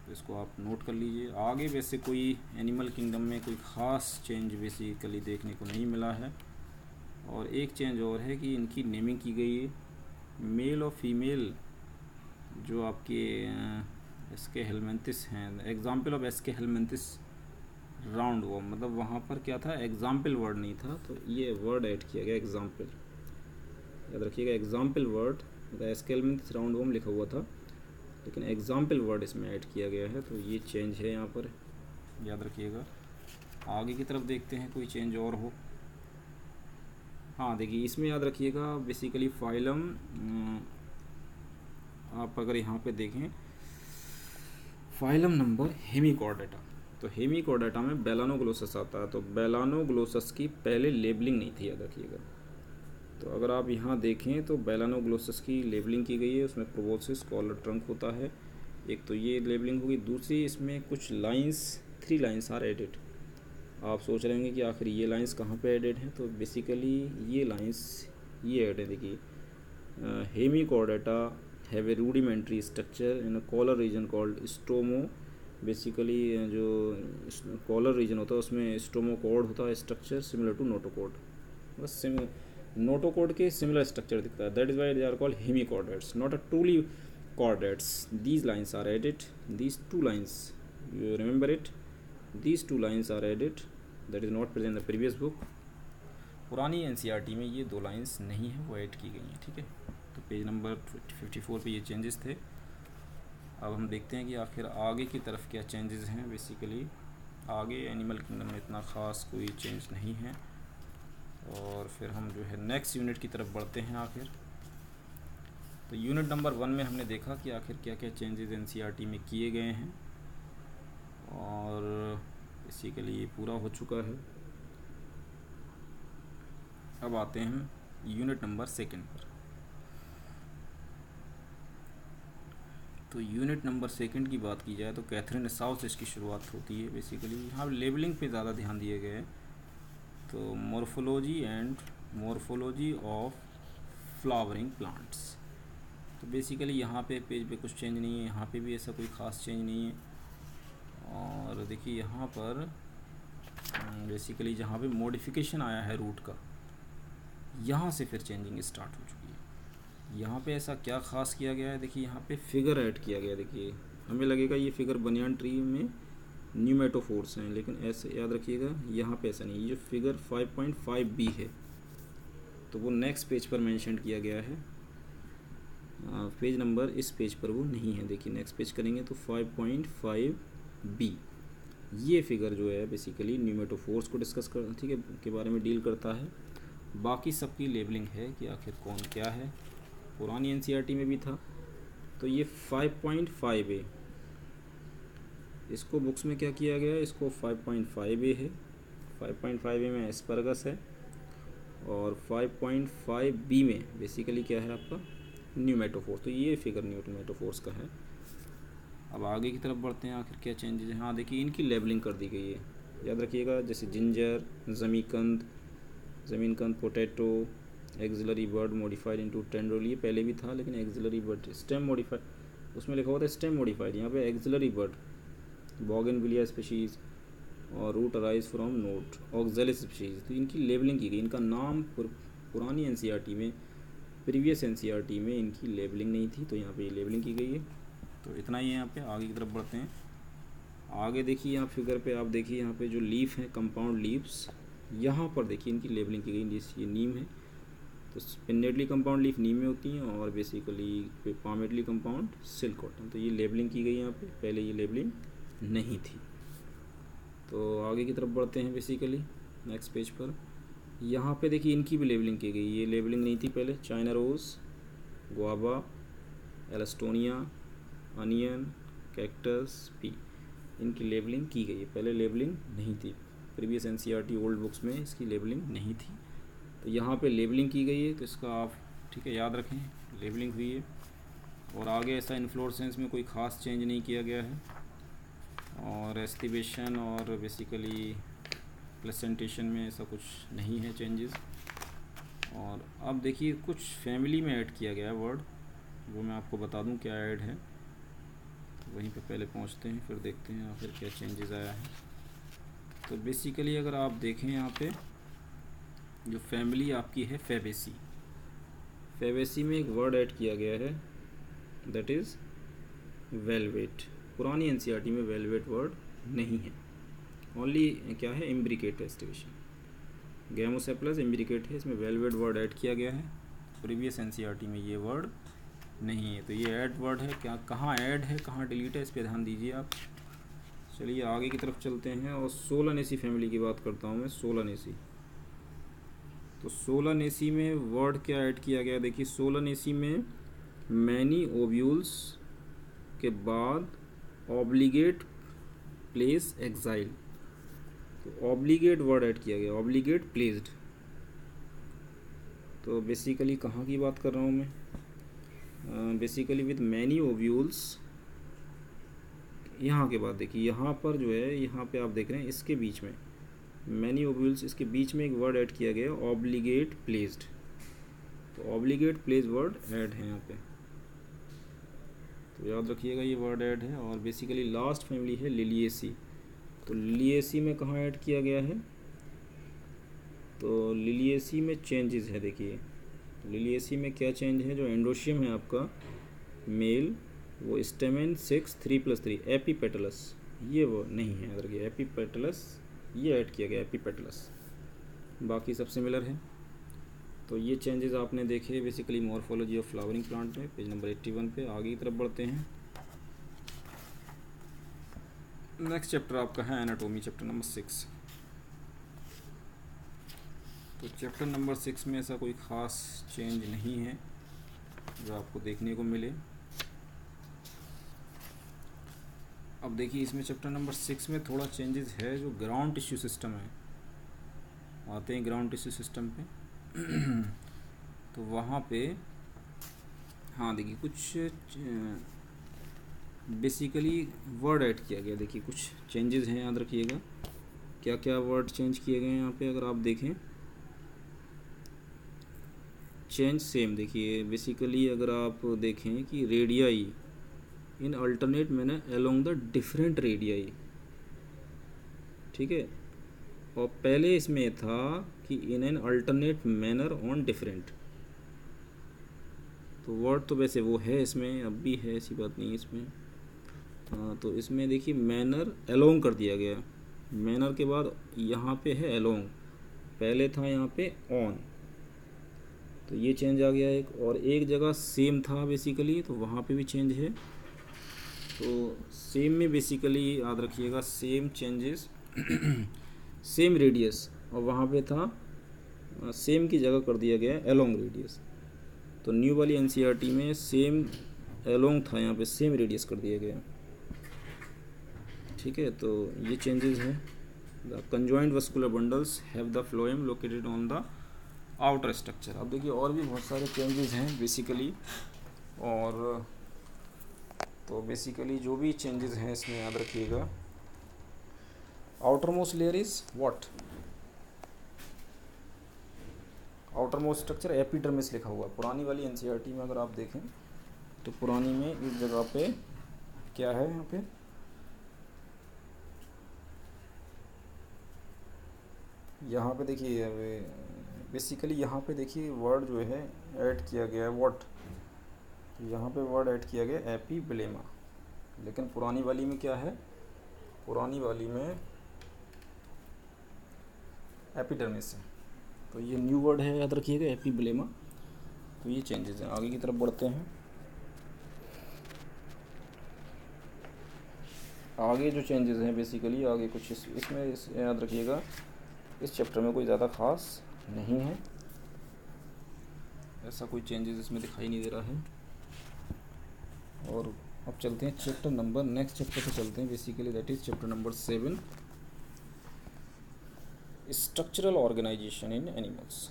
तो इसको आप नोट कर लीजिए। आगे वैसे कोई एनिमल किंगडम में कोई ख़ास चेंज बेसिकली देखने को नहीं मिला है। और एक चेंज और है कि इनकी नेमिंग की गई है। मेल और फीमेल जो आपके एसके हेलमेंथिस हैं। Example of aschelminthes round वो मतलब वहाँ पर क्या था? एग्ज़ाम्पल वर्ड नहीं था तो ये वर्ड ऐड किया गया एग्ज़ाम्पल याद रखिएगा एग्ज़ाम्पल वर्ड एसकेल में राउंड वोम लिखा हुआ था। लेकिन एग्ज़ाम्पल वर्ड इसमें ऐड किया गया है तो ये चेंज है यहाँ पर। याद रखिएगा। आगे की तरफ़ देखते हैं, कोई चेंज और हो। हाँ देखिए, इसमें याद रखिएगा बेसिकली फाइलम आप अगर यहाँ पे देखें फाइलम नंबर हेमिकॉर्डेटा तो हेमिकोडाटा में बेलानोग्लोसस आता है तो बेलानोग्लोसस की पहले लेबलिंग नहीं थी, याद रखिएगा। तो अगर आप यहाँ देखें तो बेलानोग्लोसस की लेबलिंग की गई है, उसमें प्रोबोसिस, कॉलर ट्रंक होता है। एक तो ये लेबलिंग होगी, दूसरी इसमें कुछ lines three lines are added आप सोच रहे होंगे कि आखिर ये लाइंस कहाँ पे एडेड हैं? तो बेसिकली ये लाइंस ये एड है, देखिए। Hemichordata have a rudimentary structure in collar region called stomo basically जो कॉलर रीजन होता है, उसमें स्टोमोकोड होता है स्ट्रक्चर सिमिलर टू नोटोकोड बस सिम नोटोकोड के सिमिलर स्ट्रक्चर दिखता है। That is why they are called hemichordates not a truly chordates these lines are edit these two lines you remember it these two lines are added that is not present the previous book पुरानी N C R T में ये दो lines नहीं है, वो add की गई हैं, ठीक है? तो पेज नंबर फिफ्टी फोर पर ये चेंजेस थे। अब हम देखते हैं कि आखिर आगे की तरफ़ क्या चेंजेस हैं बेसिकली आगे एनिमल किंगडम में इतना ख़ास कोई चेंज नहीं है। और फिर हम जो है नेक्स्ट यूनिट की तरफ़ बढ़ते हैं आखिर। तो यूनिट नंबर वन में हमने देखा कि आखिर क्या क्या चेंजेस एन में किए गए हैं। और इसी के लिए पूरा हो चुका है। अब आते हैं यूनिट नंबर सेकंड पर। तो यूनिट नंबर सेकंड की बात की जाए तो कैथरीन साउथ इसकी शुरुआत होती है। बेसिकली यहाँ लेबलिंग पे ज़्यादा ध्यान दिए गए हैं। तो morphology and morphology of flowering plants तो बेसिकली यहाँ पे पेज पे कुछ चेंज नहीं है, यहाँ पे भी ऐसा कोई ख़ास चेंज नहीं है। और देखिए यहाँ पर बेसिकली जहाँ पे मॉडिफिकेशन आया है रूट का, यहाँ से फिर चेंजिंग स्टार्ट हो चुकी है। यहाँ पे ऐसा क्या ख़ास किया गया है? देखिए यहाँ पे फिगर ऐड किया गया देखिए। हमें लगेगा ये फिगर बनियान ट्री में न्यूमेटोफोर्स हैं, लेकिन ऐसे याद रखिएगा, यहाँ पे ऐसा नहीं, ये फिगर 5.5 बी है। तो वो नेक्स्ट पेज पर मेंशन किया गया है। पेज नंबर इस पेज पर वो नहीं है, देखिए नेक्स्ट पेज करेंगे तो 5.5 बी ये फिगर जो है बेसिकली न्यूमेटोफोर्स को डिस्कस कर, ठीक है, के बारे में डील करता है। बाकी सबकी लेबलिंग है कि आखिर कौन क्या है। पुरानी एन में भी था। तो ये 5.5 ए इसको बुक्स में क्या किया गया है? इसको 5.5 ए है। 5.5 ए में एस्परगस है और 5.5 बी में बेसिकली क्या है आपका? न्यूमेटोफोर्स तो ये फिगर न्यूमेटोफोर्स का है। अब आगे की तरफ़ बढ़ते हैं, आखिर क्या चेंजेज हैं? हाँ देखिए, इनकी लेबलिंग कर दी गई है। याद रखिएगा, जैसे जिंजर जमीकंद ज़मीन कंद potato axillary bud modified into tendril ये पहले भी था, लेकिन एक्सिलरी बर्ड स्टेम मॉडिफाइड उसमें लिखा हुआ था स्टेम मॉडिफाइड यहाँ पे एक्सिलरी वर्ड बॉगन विलिया स्पीशीज़ और root arise from node Oxalis species तो इनकी लेबलिंग की गई इनका नाम पुर, पुरानी एन e में प्रीवियस एन e में इनकी लेबलिंग नहीं थी तो यहाँ पे लेबलिंग की गई है। तो इतना ही है यहाँ पे आगे की तरफ़ बढ़ते हैं। आगे देखिए यहाँ फिगर पे आप देखिए यहाँ पे जो लीफ है कंपाउंड लीव्स यहाँ पर देखिए इनकी लेबलिंग की गई जिस ये नीम है। तो स्पिनेडली कंपाउंड लीफ नीम में होती हैं और basically palmately compound silk cotton तो ये लेबलिंग की गई यहाँ पे पहले ये लेबलिंग नहीं थी। तो आगे की तरफ़ बढ़ते हैं बेसिकली नेक्स्ट पेज पर। यहाँ पे देखिए इनकी भी लेबलिंग की गई। ये लेबलिंग नहीं थी पहले। China rose guava Alstonia onion cactus pea इनकी लेबलिंग की गई है। पहले लेबलिंग नहीं थी। प्रीवियस एन ओल्ड बुक्स में इसकी लेबलिंग नहीं थी। तो यहाँ पे लेबलिंग की गई है। तो इसका आप ठीक है, याद रखें। लेबलिंग हुई है। और आगे ऐसा इन्फ्लोरसेंस में कोई ख़ास चेंज नहीं किया गया है। और एस्टिवेशन और बेसिकली प्लेसेंटेशन में ऐसा कुछ नहीं है चेंजेस और अब देखिए, कुछ फैमिली में ऐड किया गया है वर्ड वो मैं आपको बता दूँ क्या ऐड है. वहीं पे पहले पहुँचते हैं, फिर देखते हैं आखिर क्या चेंजेस आया है. तो बेसिकली अगर आप देखें यहाँ पे, जो फैमिली आपकी है फेबेसी फेबेसी में एक वर्ड ऐड किया गया है दैट इज़ वेलवेट पुरानी एन e में वेलवेट वर्ड नहीं है। ओनली क्या है? इम्ब्रिकेट एस्टिवेशन गैमोसेप्लस इम्ब्रिकेट है। इसमें वेलवेट वर्ड ऐड किया गया है। प्रीवियस एन में ये वर्ड नहीं है। तो ये ऐड वर्ड है। क्या, कहाँ ऐड है? कहाँ डिलीट है? इस पर ध्यान दीजिए आप। चलिए, आगे की तरफ़ चलते हैं और सोलह नेसी फैमिली की बात करता हूँ मैं सोलह नेसी तो सोलह नेसी में वर्ड क्या ऐड किया गया? देखिए सोलह नेसी में मैनी ओव्यूल्स के बाद ऑब्लिगेट प्लेस एग्जाइल तो ऑब्लीगेट वर्ड ऐड किया गया ऑब्लीगेट प्लेस्ड तो बेसिकली कहाँ की बात कर रहा हूँ मैं? बेसिकली विद मैनी ओव्यूल्स यहाँ के बाद देखिए, यहाँ पर जो है, यहाँ पे आप देख रहे हैं, इसके बीच में मैनी ओब्यूल्स इसके बीच में एक वर्ड ऐड किया गया ऑब्लीगेट प्लेस्ड तो ऑब्लीगेट प्लेस वर्ड ऐड है यहाँ पे। तो याद रखिएगा ये वर्ड ऐड है और बेसिकली लास्ट फैमिली है लिलिएसी तो लिलिएसी में कहाँ ऐड किया गया है? तो लिलिएसी में चेंजेस है, देखिए। लिलिएसी में क्या चेंज है? जो एंडोशियम है आपका मेल वो stamen six three plus three epipetalous ये वो नहीं है अगर ये एपीपेटलस ये ऐड किया गया एपीपेटलस बाकी सब सिमिलर है। तो ये चेंजेस आपने देखे basically morphology of flowering plant में पेज नंबर एट्टी वन पे आगे की तरफ़ बढ़ते हैं। नेक्स्ट चैप्टर आपका है एनाटोमी चैप्टर नंबर सिक्स तो चैप्टर नंबर सिक्स में ऐसा कोई ख़ास चेंज नहीं है जो आपको देखने को मिले। अब देखिए, इसमें चैप्टर नंबर सिक्स में थोड़ा चेंजेस है जो ग्राउंड टिश्यू सिस्टम है। आते हैं ग्राउंड टिश्यू सिस्टम पे। तो वहाँ पे हाँ देखिए, कुछ बेसिकली वर्ड ऐड किया गया। देखिए, कुछ चेंजेस हैं, याद रखिएगा। क्या क्या वर्ड चेंज किए गए हैं यहाँ पे, अगर आप देखें। चेंज सेम देखिए बेसिकली अगर आप देखें कि radii in alternate manner along the different radii ठीक है? और पहले इसमें था कि in an alternate manner on different तो वर्ड तो वैसे वो है इसमें, अब भी है, ऐसी बात नहीं इसमें। हाँ तो इसमें देखिए मैनर एलोंग कर दिया गया। मैनर के बाद यहाँ पे है एलोंग पहले था यहाँ पे ऑन तो ये चेंज आ गया एक, और एक जगह सेम था बेसिकली तो वहाँ पे भी चेंज है। तो सेम में बेसिकली याद रखिएगा सेम चेंजेस सेम रेडियस और वहाँ पे था सेम की जगह कर दिया गया एलोंग रेडियस तो न्यू वाली एन e में सेम एलोंग था, यहाँ पे सेम रेडियस कर दिया गया। ठीक है तो ये चेंजेस हैं। The conjoint vascular bundles have the phloem located on the outer structure अब देखिए, और भी बहुत सारे चेंजेस हैं बेसिकली और तो बेसिकली जो भी चेंजेस हैं, इसमें याद रखिएगा। Outermost layer is what outermost structure epidermis लिखा हुआ है। पुरानी वाली एनसीईआरटी में अगर आप देखें तो पुरानी में इस जगह पे क्या है यहाँ पे? यहाँ पे देखिए बेसिकली यहाँ पे देखिए वर्ड जो है ऐड किया गया है वॉट तो यहाँ पे वर्ड ऐड किया गया एपी ब्लेमा लेकिन पुरानी वाली में क्या है? पुरानी वाली में एपिडर्मिस है। तो ये न्यू वर्ड है याद रखिएगा एपी ब्लेमा तो ये चेंजेस हैं। आगे की तरफ़ बढ़ते हैं। आगे जो चेंजेस हैं बेसिकली आगे कुछ इस, इसमें इस, याद रखिएगा इस चैप्टर में कोई ज़्यादा ख़ास नहीं है। ऐसा कोई चेंजेस इसमें दिखाई नहीं दे रहा है। और अब चलते हैं चैप्टर नंबर नेक्स्ट चैप्टर पे चलते हैं। Basically that is chapter number seven structural organisation in animals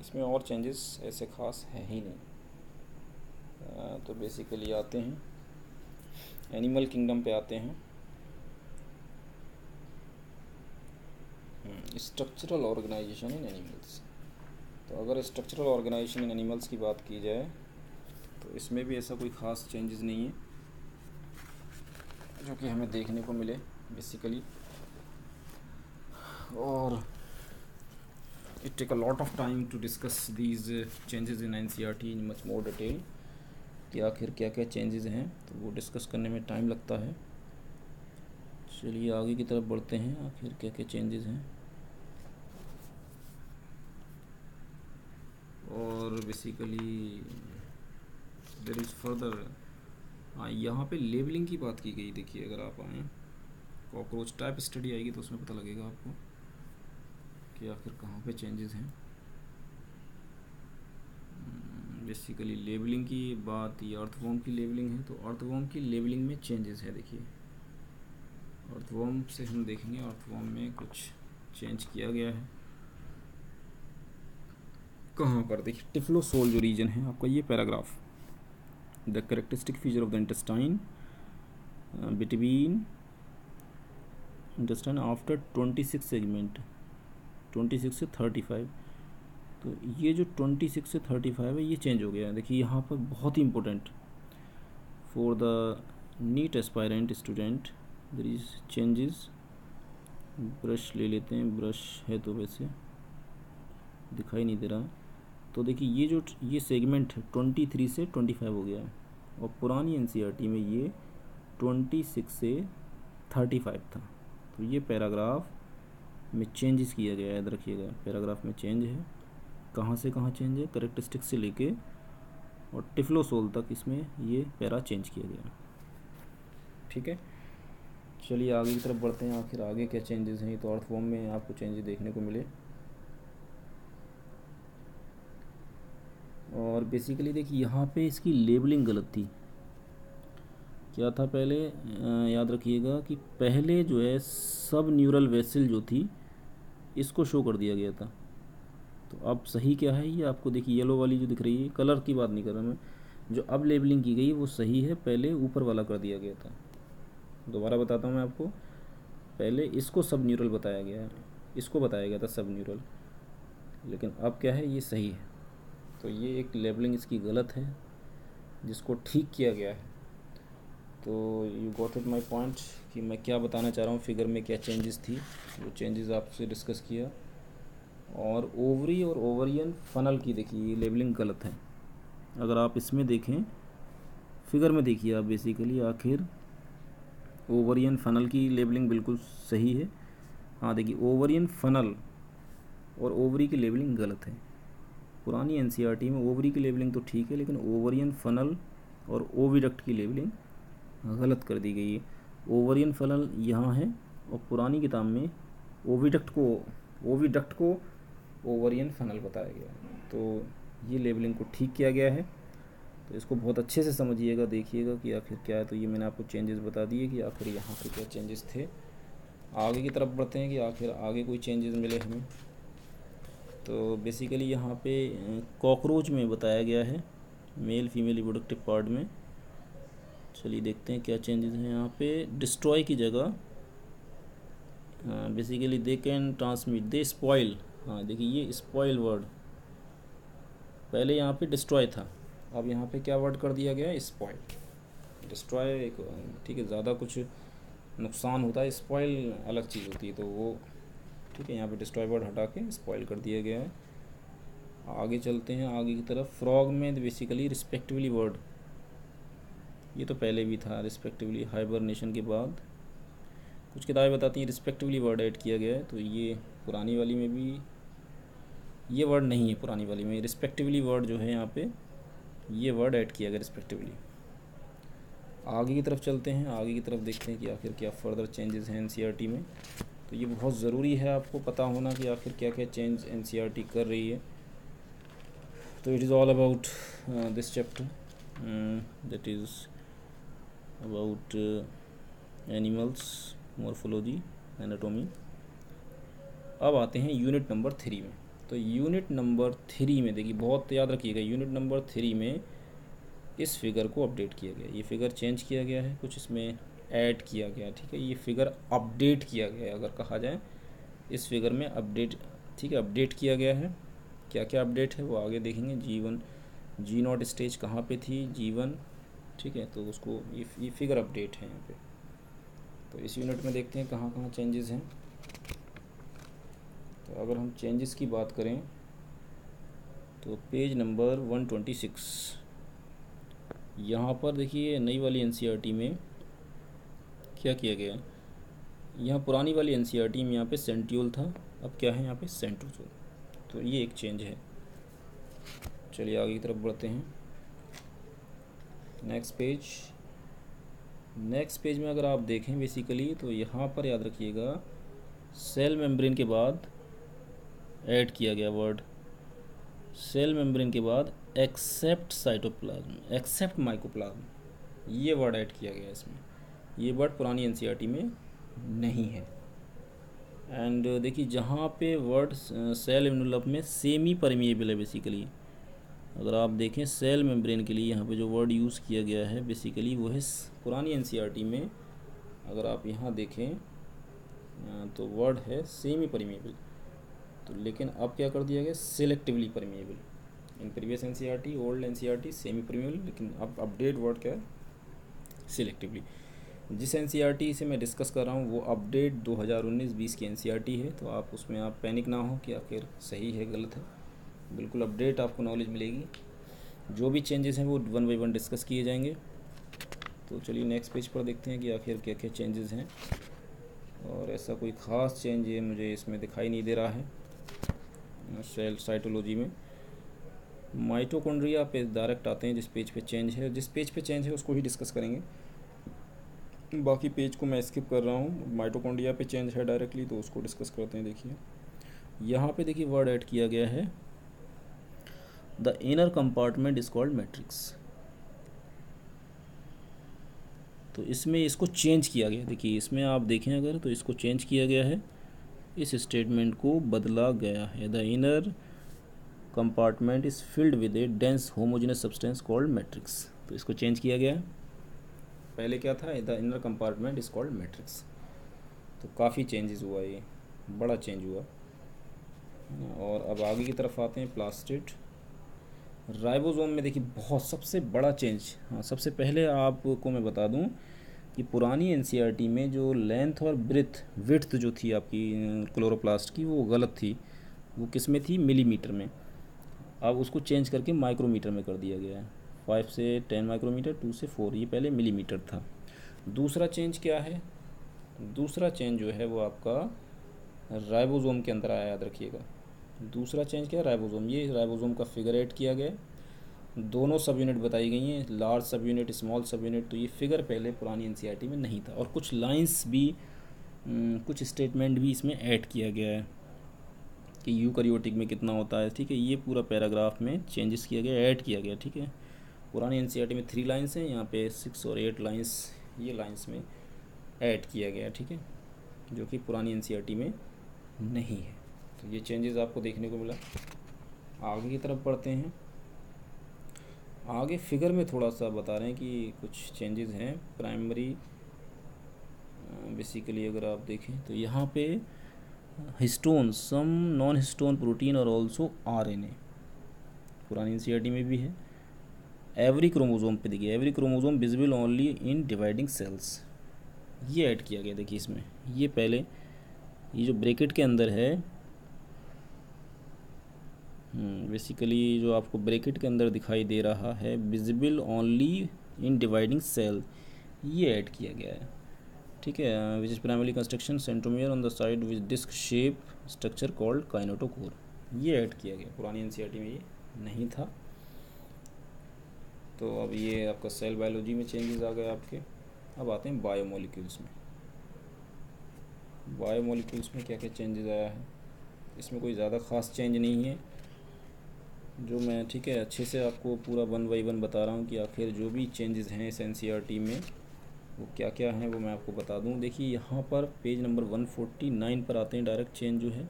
इसमें और चेंजेस ऐसे खास है ही नहीं। तो बेसिकली आते हैं। एनिमल किंगडम पे आते हैं। स्ट्रक्चरल ऑर्गेनाइजेशन इन एनिमल्स तो अगर स्ट्रक्चरल ऑर्गेनाइजेशन इन एनिमल्स की बात की जाए तो इसमें भी ऐसा कोई ख़ास चेंजेस नहीं है, जो कि हमें देखने को मिले बेसिकली और it take a lot of time to discuss these changes in N C R T in much more detail कि आखिर क्या क्या चेंजेस हैं तो वो डिस्कस करने में टाइम लगता है। चलिए आगे की तरफ़ बढ़ते हैं, आखिर क्या क्या चेंजेस हैं। और बेसिकली देर इज़ फर्दर हाँ यहाँ पे लेबलिंग की बात की गई, देखिए, अगर आप आएँ कॉकरोच टाइप स्टडी आएगी तो उसमें पता लगेगा आपको। कि आखिर कहाँ पे चेंजेस हैं? बेसिकली लेबलिंग की बात ये अर्थवॉम की लेबलिंग है तो अर्थवॉम की लेबलिंग में चेंजेस है देखिए। अर्थवॉम से हम देखेंगे अर्थवॉम में कुछ चेंज किया गया है। कहाँ पर? देखिए टिफ्लोसोल जो रीजन है, आपका ये paragraph the characteristic feature of the intestine between intestine after twenty six segment twenty six से थर्टी फाइव। तो ये जो ट्वेंटी सिक्स से थर्टी फाइव है, ये चेंज हो गया है। देखिए, यहाँ पर बहुत ही important for the NEET aspirant student there is changes brush ले लेते हैं। ब्रश है तो वैसे। दिखाई नहीं दे रहा। तो देखिए, ये जो ये सेगमेंट ट्वेंटी थ्री से ट्वेंटी फाइव हो गया है। और पुरानी एन e में ये ट्वेंटी सिक्स से थर्टी फाइव था। तो ये पैराग्राफ में चेंजेस किया गया, याद रखिएगा। पैराग्राफ में चेंज है। कहाँ से कहाँ चेंज है? करेक्टरिस्टिक से लेके और टिफ्लोसोल तक इसमें ये पैरा चेंज किया गया। ठीक है? चलिए आगे की तरफ़ बढ़ते हैं। आखिर आगे क्या चेंजेस हैं? तो अर्थ फॉर्म में आपको चेंजेस देखने को मिले। और बेसिकली देखिए, यहाँ पे इसकी लेबलिंग गलत थी। क्या था पहले याद रखिएगा कि पहले जो है, सब न्यूरल वेसल जो थी, इसको शो कर दिया गया था। तो अब सही क्या है? ये आपको देखिए येलो वाली जो दिख रही है कलर की बात नहीं कर रहा मैं। जो अब लेबलिंग की गई, वो सही है, पहले ऊपर वाला कर दिया गया था। दोबारा बताता हूँ मैं आपको। पहले इसको सब न्यूरल बताया गया है। इसको बताया गया था सब न्यूरल लेकिन अब क्या है? ये सही है। तो ये एक लेबलिंग इसकी गलत है, जिसको ठीक किया गया है। तो you got it my point कि मैं क्या बताना चाह रहा हूँ फिगर में क्या चेंजेस थी, वो चेंजेस आपसे डिस्कस किया। और ओवरी और ओवरियन फनल की देखिए, ये लेबलिंग गलत है। अगर आप इसमें देखें फिगर में देखिए आप बेसिकली आखिर ओवरियन फनल की लेबलिंग बिल्कुल सही है। हाँ देखिए ओवरियन फनल और ओवरी की लेबलिंग गलत है। पुरानी एन e में ओवरी की लेबलिंग तो ठीक है, लेकिन ओवरियन फनल और ओविडक्ट की लेबलिंग गलत कर दी गई है। ओवरियन फनल यहाँ है और पुरानी किताब में ओविडक्ट को ओविडक्ट को ओवरियन फनल बताया गया है। तो ये लेबलिंग को ठीक किया गया है। तो इसको बहुत अच्छे से समझिएगा, देखिएगा कि आखिर क्या है। तो ये मैंने आपको चेंजेस बता दिए कि आखिर यहाँ पे क्या चेंजेस थे। आगे की तरफ़ बढ़ते हैं कि आखिर आगे कोई चेंजेस मिले हमें। तो बेसिकली यहाँ पे कॉकरोच में बताया गया है। मेल फीमेल रिप्रोडक्टिव पार्ट में। चलिए देखते हैं क्या चेंजेस हैं यहाँ पे। डिस्ट्रॉय की जगह। Basically they can transmit they spoil हाँ देखिए ये स्पॉइल वर्ड पहले यहाँ पे डिस्ट्रॉय था। अब यहाँ पे क्या वर्ड कर दिया गया है? डिस्ट्रॉय एक, ठीक है, ज़्यादा कुछ नुकसान होता है। स्पॉइल अलग चीज़ होती है तो वो, ठीक है, यहाँ पे डिस्ट्रॉय वर्ड हटा के स्पॉइल कर दिया गया है। आगे चलते हैं, आगे की तरफ़। फ्रॉग में बेसिकली रिस्पेक्टिवली वर्ड ये तो पहले भी था रिस्पेक्टिवली हाइबरनेशन के बाद। कुछ किताबें बताती हैं रिस्पेक्टिवली वर्ड ऐड किया गया है तो ये पुरानी वाली में भी, ये वर्ड नहीं है पुरानी वाली में रिस्पेक्टिवली वर्ड जो है यहाँ पे, ये वर्ड ऐड किया गया रिस्पेक्टिवली आगे की तरफ़ चलते हैं, आगे की तरफ़ देखते हैं कि आखिर क्या फर्दर चेंजेस हैं एन में। तो ये बहुत ज़रूरी है आपको पता होना कि आखिर क्या क्या चेंज एन कर रही है। तो it is all about this chapter that is about animals morphology anatomy अब आते हैं यूनिट नंबर थ्री में। तो यूनिट नंबर थ्री में, देखिए, बहुत याद रखिएगा यूनिट नंबर थ्री में इस फिगर को अपडेट किया गया। ये फिगर चेंज किया गया है, कुछ इसमें ऐड किया गया, ठीक है? ये फिगर अपडेट किया गया है, अगर कहा जाए, इस फिगर में अपडेट ठीक है अपडेट किया गया है। क्या क्या अपडेट है, वो आगे देखेंगे। जीवन जी नॉट स्टेज कहाँ पे थी? जीवन ठीक है तो उसको ये ये फिगर अपडेट है यहाँ पे। तो इस यूनिट में देखते हैं कहाँ कहाँ चेंजेस हैं। तो अगर हम चेंजेस की बात करें तो page number one twenty six यहाँ पर देखिए, नई वाली एन e में क्या किया गया यहाँ पुरानी वाली एन e में यहाँ पे सेंट्यूल था, अब क्या है यहाँ पे सेंट्रोजोल तो ये एक चेंज है। चलिए आगे की तरफ़ बढ़ते हैं। नेक्स्ट पेज नेक्स्ट पेज में अगर आप देखें बेसिकली तो यहाँ पर याद रखिएगा सेल मेम्ब्रेन के बाद ऐड किया गया वर्ड सेल मेम्ब्रेन के बाद एक्सेप्ट साइटोप्लाज्म एक्सेप्ट माइकोप्लाज्म ये वर्ड ऐड किया गया इसमें. ये वर्ड पुरानी एन e में नहीं है. एंड देखिए, जहाँ पे वर्ड सेल इम्यूनोलप में सेमी परमिएबल है बेसिकली अगर आप देखें सेल मेम्ब्रेन के लिए यहाँ पे जो वर्ड यूज़ किया गया है बेसिकली वो है पुरानी एन e में, अगर आप यहाँ देखें तो वर्ड है सेमी परमिएबल तो लेकिन अब क्या कर दिया गया selectively permeable in previous N old N semi permeable लेकिन अब अपडेट वर्ड क्या है? सिलेक्टिवली जिस एन टी से मैं डिस्कस कर रहा हूँ, वो अपडेट 2019-20 की एन टी है तो आप उसमें आप पैनिक ना हो कि आखिर सही है, गलत है। बिल्कुल अपडेट आपको नॉलेज मिलेगी। जो भी चेंजेस हैं वो वन बाई वन डिस्कस किए जाएँगे। तो चलिए नेक्स्ट पेज पर देखते हैं कि आखिर क्या क्या चेंजेस हैं। और ऐसा कोई ख़ास चेंज ये मुझे इसमें दिखाई नहीं दे रहा है सेल साइटोलॉजी में। माइटोकॉन्ड्रिया पे डायरेक्ट आते हैं, जिस पेज पे चेंज है। जिस पेज पे चेंज है, उसको ही डिस्कस करेंगे। बाकी पेज को मैं स्किप कर रहा हूँ। माइटोकॉन्ड्रिया पे चेंज है डायरेक्टली तो उसको डिस्कस करते हैं, देखिए। यहाँ पे देखिए वर्ड ऐड किया गया है। The inner compartment is called matrix. तो इसमें इसको चेंज किया गया, देखिए इसमें आप देखें अगर तो इसको चेंज किया गया है। इस स्टेटमेंट को बदला गया है। The inner compartment is filled with a dense homogenous substance called matrix तो इसको चेंज किया गया है। पहले क्या था? The inner compartment is called matrix तो काफ़ी चेंजेस हुआ ये। बड़ा चेंज हुआ। और अब आगे की तरफ़ आते हैं प्लास्टिड राइबोसोम में देखिए बहुत सबसे बड़ा चेंज। हाँ सबसे पहले आपको मैं बता दूँ कि पुरानी एन e में जो लेंथ और ब्रिथ विथ जो थी आपकी क्लोरोप्लास्ट की, वो गलत थी। वो किसमें थी? मिलीमीटर में। अब उसको चेंज करके माइक्रोमीटर में कर दिया गया है। फाइव से टेन माइक्रोमीटर, टू से फोर, ये पहले मिलीमीटर था। दूसरा चेंज क्या है? दूसरा चेंज जो है वो आपका राइबोसोम के अंदर आया, याद रखिएगा। दूसरा चेंज क्या राइबोसोम। ये राइबोसोम का फिगर एड किया गया दोनों सब यूनिट बताई गई हैं। लार्ज सब यूनिट स्मॉल सब यूनिट तो ये फिगर पहले पुरानी एन में नहीं था। और कुछ लाइंस भी कुछ स्टेटमेंट भी इसमें ऐड किया गया है कि यू करियोटिक में कितना होता है। ठीक है, ये पूरा पैराग्राफ में चेंजेस किया गया ऐड किया गया। ठीक है, पुरानी एन में थ्री लाइन्स हैं। यहाँ पे सिक्स और एट लाइन्स ये लाइन्स में ऐड किया गया। ठीक है, जो कि पुरानी एन में नहीं है। तो ये चेंजेस आपको देखने को मिला। आगे की तरफ़ बढ़ते हैं। आगे फिगर में थोड़ा सा बता रहे हैं कि कुछ चेंजेस हैं। प्राइमरी बेसिकली अगर आप देखें तो यहाँ पे histone some non histone protein और ऑल्सो आरएनए पुरानी एन में भी है। एवरी क्रोमोजोम पे देखिए every chromosome visible only in dividing cells ये ऐड किया गया, देखिए इसमें। ये पहले, ये जो ब्रैकेट के अंदर है बेसिकली हम्म, जो आपको ब्रैकेट के अंदर दिखाई दे रहा है visible only in dividing cell ये ऐड किया गया है। ठीक है which is primary construction centromere on the side which disc shape structure called kinetochore ये ऐड किया गया पुरानी एन में ये नहीं था। तो अब ये आपका सेल बायोलॉजी में चेंजेस आ गए आपके। अब आते हैं बायोमोलिक्यूल्स में। बायोमोलिक्यूल्स में क्या क्या चेंजेस आया है? इसमें कोई ज़्यादा ख़ास चेंज नहीं है। जो मैं, ठीक है, अच्छे से आपको पूरा वन बाई वन बता रहा हूँ कि आखिर जो भी चेंजेस हैं इस एन में, वो क्या क्या हैं, वो मैं आपको बता दूँ। देखिए, यहाँ पर page number one forty nine पर आते हैं डायरेक्ट चेंज जो है।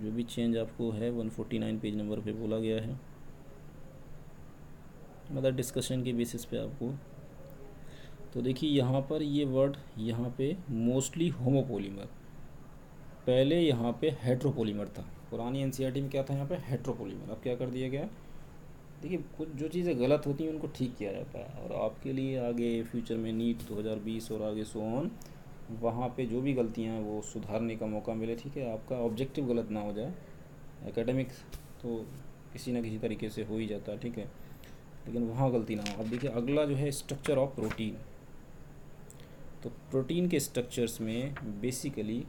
जो भी चेंज आपको है one forty nine page number पे बोला गया है। मतलब डिस्कशन के बेसिस पे आपको। तो देखिए, यहाँ पर ये वर्ड यहाँ पे मोस्टली होमोपोलीमर पहले यहाँ पे हेट्रोपोलीमर था। पुरानी एन e में क्या था यहाँ पे? हेट्रोपोलीमर अब क्या कर दिया गया? देखिए, कुछ जो चीज़ें गलत होती हैं, उनको ठीक किया जाता है। और आपके लिए आगे फ्यूचर में नीट 2020 और आगे सो ऑन वहाँ पे जो भी गलतियाँ हैं, वो सुधारने का मौका मिले, ठीक है? आपका ऑब्जेक्टिव गलत ना हो जाए। एकेडमिक तो किसी ना किसी तरीके से हो ही जाता है, ठीक है? लेकिन वहाँ गलती ना हो। अब देखिए, अगला जो है स्ट्रक्चर ऑफ़ प्रोटीन तो प्रोटीन के स्ट्रक्चर्स में बेसिकली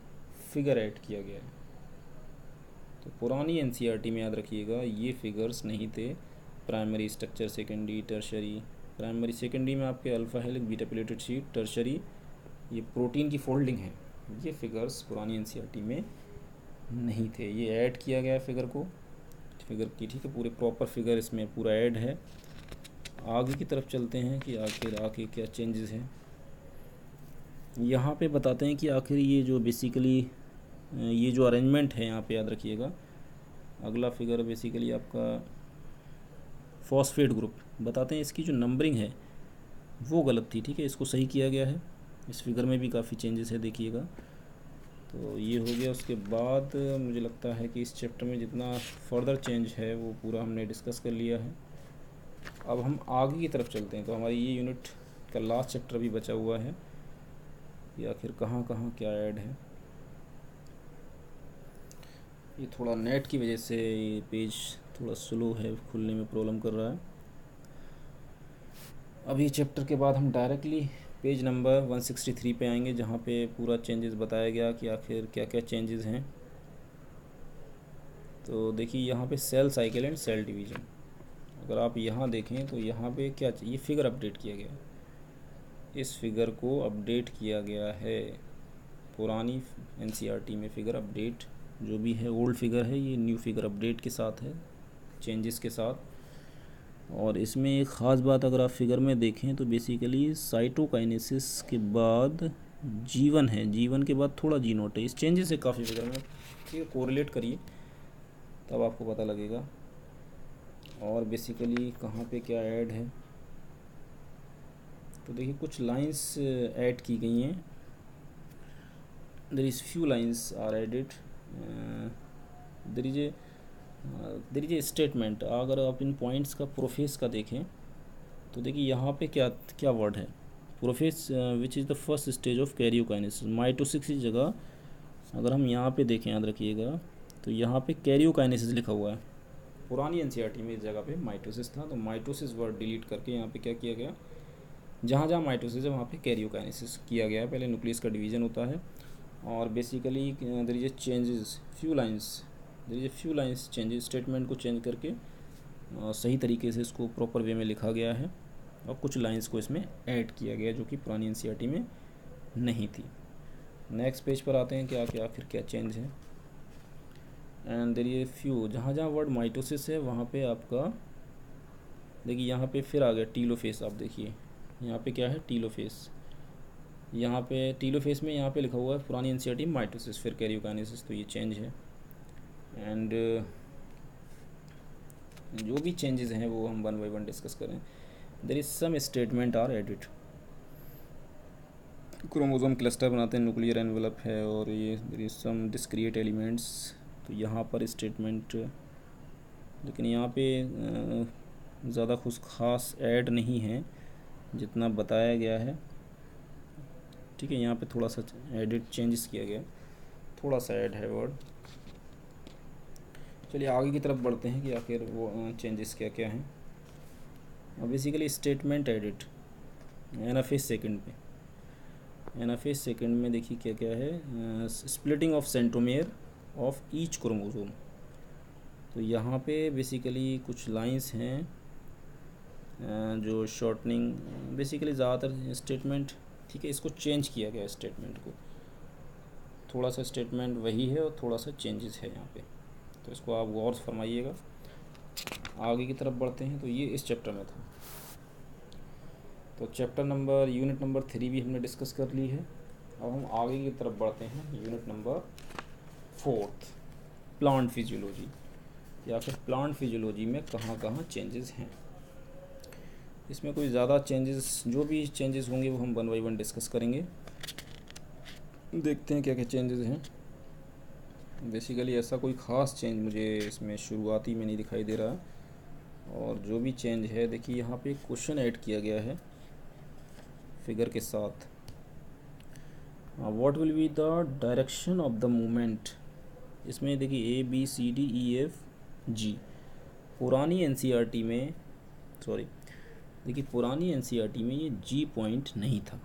फिगर ऐड किया गया है। तो पुरानी एन में याद रखिएगा, ये फिगर्स नहीं थे। Primary structure secondary tertiary primary secondary में आपके alpha helix beta pleated sheet tertiary ये प्रोटीन की फोल्डिंग है। ये फिगर्स पुरानी एन में नहीं थे। ये ऐड किया गया फिगर को। फिगर की, ठीक है, पूरे प्रॉपर फिगर इसमें पूरा ऐड है। आगे की तरफ़ चलते हैं कि आखिर आके क्या चेंजेस हैं। यहाँ पे बताते हैं कि आखिर ये जो बेसिकली ये जो अरेंजमेंट है, यहाँ पे याद रखिएगा। अगला फिगर बेसिकली आपका फॉस्फेट ग्रुप बताते हैं इसकी जो नंबरिंग है, वो गलत थी, ठीक है? इसको सही किया गया है। इस फिगर में भी काफ़ी चेंजेस है, देखिएगा। तो ये हो गया, उसके बाद मुझे लगता है कि इस चैप्टर में जितना फर्दर चेंज है, वो पूरा हमने डिस्कस कर लिया है। अब हम आगे की तरफ़ चलते हैं। तो हमारी ये यूनिट का लास्ट चैप्टर भी बचा हुआ है। कि आखिर कहाँ कहाँ क्या ऐड है? ये थोड़ा नेट की वजह से ये पेज थोड़ा स्लो है, खुलने में प्रॉब्लम कर रहा है। अब ये चैप्टर के बाद हम डायरेक्टली पेज नंबर 163 पे आएँगे, जहाँ पे पूरा चेंजेस बताया गया कि आखिर क्या क्या चेंजेस हैं। तो देखिए, यहाँ पे cell cycle and cell division. अगर आप यहाँ देखें तो यहाँ पे क्या ये फिगर अपडेट किया गया। इस फिगर को अपडेट किया गया है। पुरानी एन में फिगर अपडेट जो भी है ओल्ड फिगर है, ये न्यू फिगर अपडेट के साथ है चेंजेस के साथ। और इसमें एक ख़ास बात अगर आप फिगर में देखें तो बेसिकली साइटोकाइनेसिस के बाद जीवन है। जीवन के बाद थोड़ा जी नोट है। इस चेंजेस है काफ़ी फिगर में ठीक है कोरिलेट करिए, तब आपको पता लगेगा। और बेसिकली कहाँ पे क्या ऐड है? तो देखिए, कुछ लाइंस ऐड की गई हैं। There is few lines are added there is a there is a statement अगर आप इन पॉइंट्स का प्रोफेस का देखें तो देखिए यहाँ पे क्या क्या वर्ड है। Prophase which is the first stage of karyokinesis mitosis की जगह, अगर हम यहाँ पे देखें, याद रखिएगा तो यहाँ पे कैरियोकाइनेसिस लिखा हुआ है। पुरानी एन e में इस जगह पे माइटोसिस था तो माइटोसिस वर्ड डिलीट करके यहाँ पे क्या किया गया? जहाँ जहाँ माइटोसिस है, वहाँ पे कैरियोकाइनेसिस किया गया है। पहले न्यूक्लियस का डिवीज़न होता है और basically there is a changes few lines there is a few lines changes statement को चेंज करके uh, सही तरीके से इसको प्रॉपर वे में लिखा गया है और कुछ लाइंस को इसमें ऐड किया गया जो कि पुरानी एन e में नहीं थी। नेक्स्ट पेज पर आते हैं क्या क्या फिर क्या चेंज है। एंड देर ये फ्यू जहाँ जहाँ वर्ड माइटोसिस है वहाँ पे आपका देखिए यहाँ पे फिर आ गया टीलोफेस आप देखिए। यहाँ पे क्या है टीलोफेस यहाँ पे टीलोफेस में यहाँ पे लिखा हुआ है पुरानी एन माइटोसिस, फिर कैरियोकाइनेसिस तो ये चेंज है। एंड जो भी चेंजेस हैं वो हम वन बाई वन डिस्कस करें। There is some statement are added chromosome cluster बनाते हैं न्यूक्लियर एनवलप है और ये there is some discrete elements तो यहाँ पर स्टेटमेंट लेकिन यहाँ पे ज़्यादा खुश खास ऐड नहीं है, जितना बताया गया है। ठीक है, यहाँ पे थोड़ा सा एडिट चेंजेस किया गया। थोड़ा सा ऐड है वर्ड चलिए आगे की तरफ़ बढ़ते हैं कि आखिर वो चेंजेस क्या क्या हैं। Basically statement added N F S second पे। एन एफ़ एस सेकेंड में देखिए क्या क्या है। Splitting of centromere of each chromosome तो यहाँ पे बेसिकली कुछ लाइंस हैं जो शॉर्टनिंग बेसिकली ज़्यादातर स्टेटमेंट ठीक है, इसको चेंज किया गया स्टेटमेंट को। थोड़ा सा स्टेटमेंट वही है और थोड़ा सा चेंजेस है यहाँ पे। तो इसको आप गौर फरमाइएगा। आगे की तरफ़ बढ़ते हैं तो ये इस चैप्टर में था। तो chapter number unit number three भी हमने डिस्कस कर ली है। अब हम आगे की तरफ़ बढ़ते हैं unit number fourth plant physiology या फिर प्लांट फिजियोलॉजी में कहाँ कहाँ चेंजेस हैं। इसमें कोई ज़्यादा चेंजेस जो भी चेंजेस होंगे वो हम वन बाई वन डिस्कस करेंगे। देखते हैं क्या क्या चेंजेस हैं। बेसिकली ऐसा कोई ख़ास चेंज मुझे इसमें शुरुआती में नहीं दिखाई दे रहा। और जो भी चेंज है, देखिए यहाँ पे क्वेश्चन ऐड किया गया है फिगर के साथ। What will be the direction of the movement इसमें देखिए A B C D E F G पुरानी एन e में सॉरी देखिए, पुरानी एन e में ये जी पॉइंट नहीं था।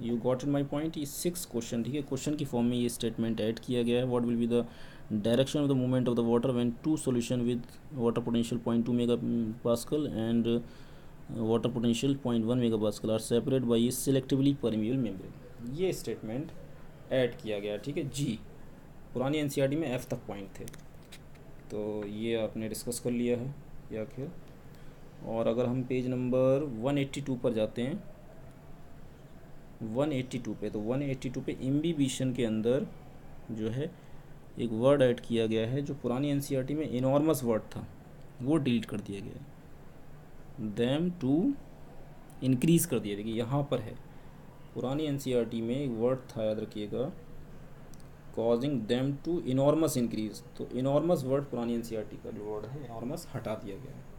You got in my point ये सिक्स क्वेश्चन ठीक है? क्वेश्चन की फॉर्म में ये स्टेटमेंट ऐड किया गया है। What will be the direction of the movement of the water when two solution with water potential point two mega pascal and water potential point one mega pascal are separate by selectively permeable membrane ये statement add किया गया, ठीक है? जी पुरानी N e में F तक point थे। तो ये आपने डिस्कस कर लिया है, या फिर और अगर हम पेज नंबर 182 पर जाते हैं 182 पे तो 182 पे इम्बिबिशन के अंदर जो है एक वर्ड ऐड किया गया है, जो पुरानी एन e में इनॉर्मस वर्ड था, वो डिलीट कर दिया गया है। दैम टू इंक्रीज़ कर दिया देखिए यहाँ पर है। पुरानी एन में एक वर्ड था, याद रखिएगा causing them to enormous increase तो इनॉर्मस वर्ड पुरानी एन का जो वर्ड है इनॉर्मस हटा दिया गया है।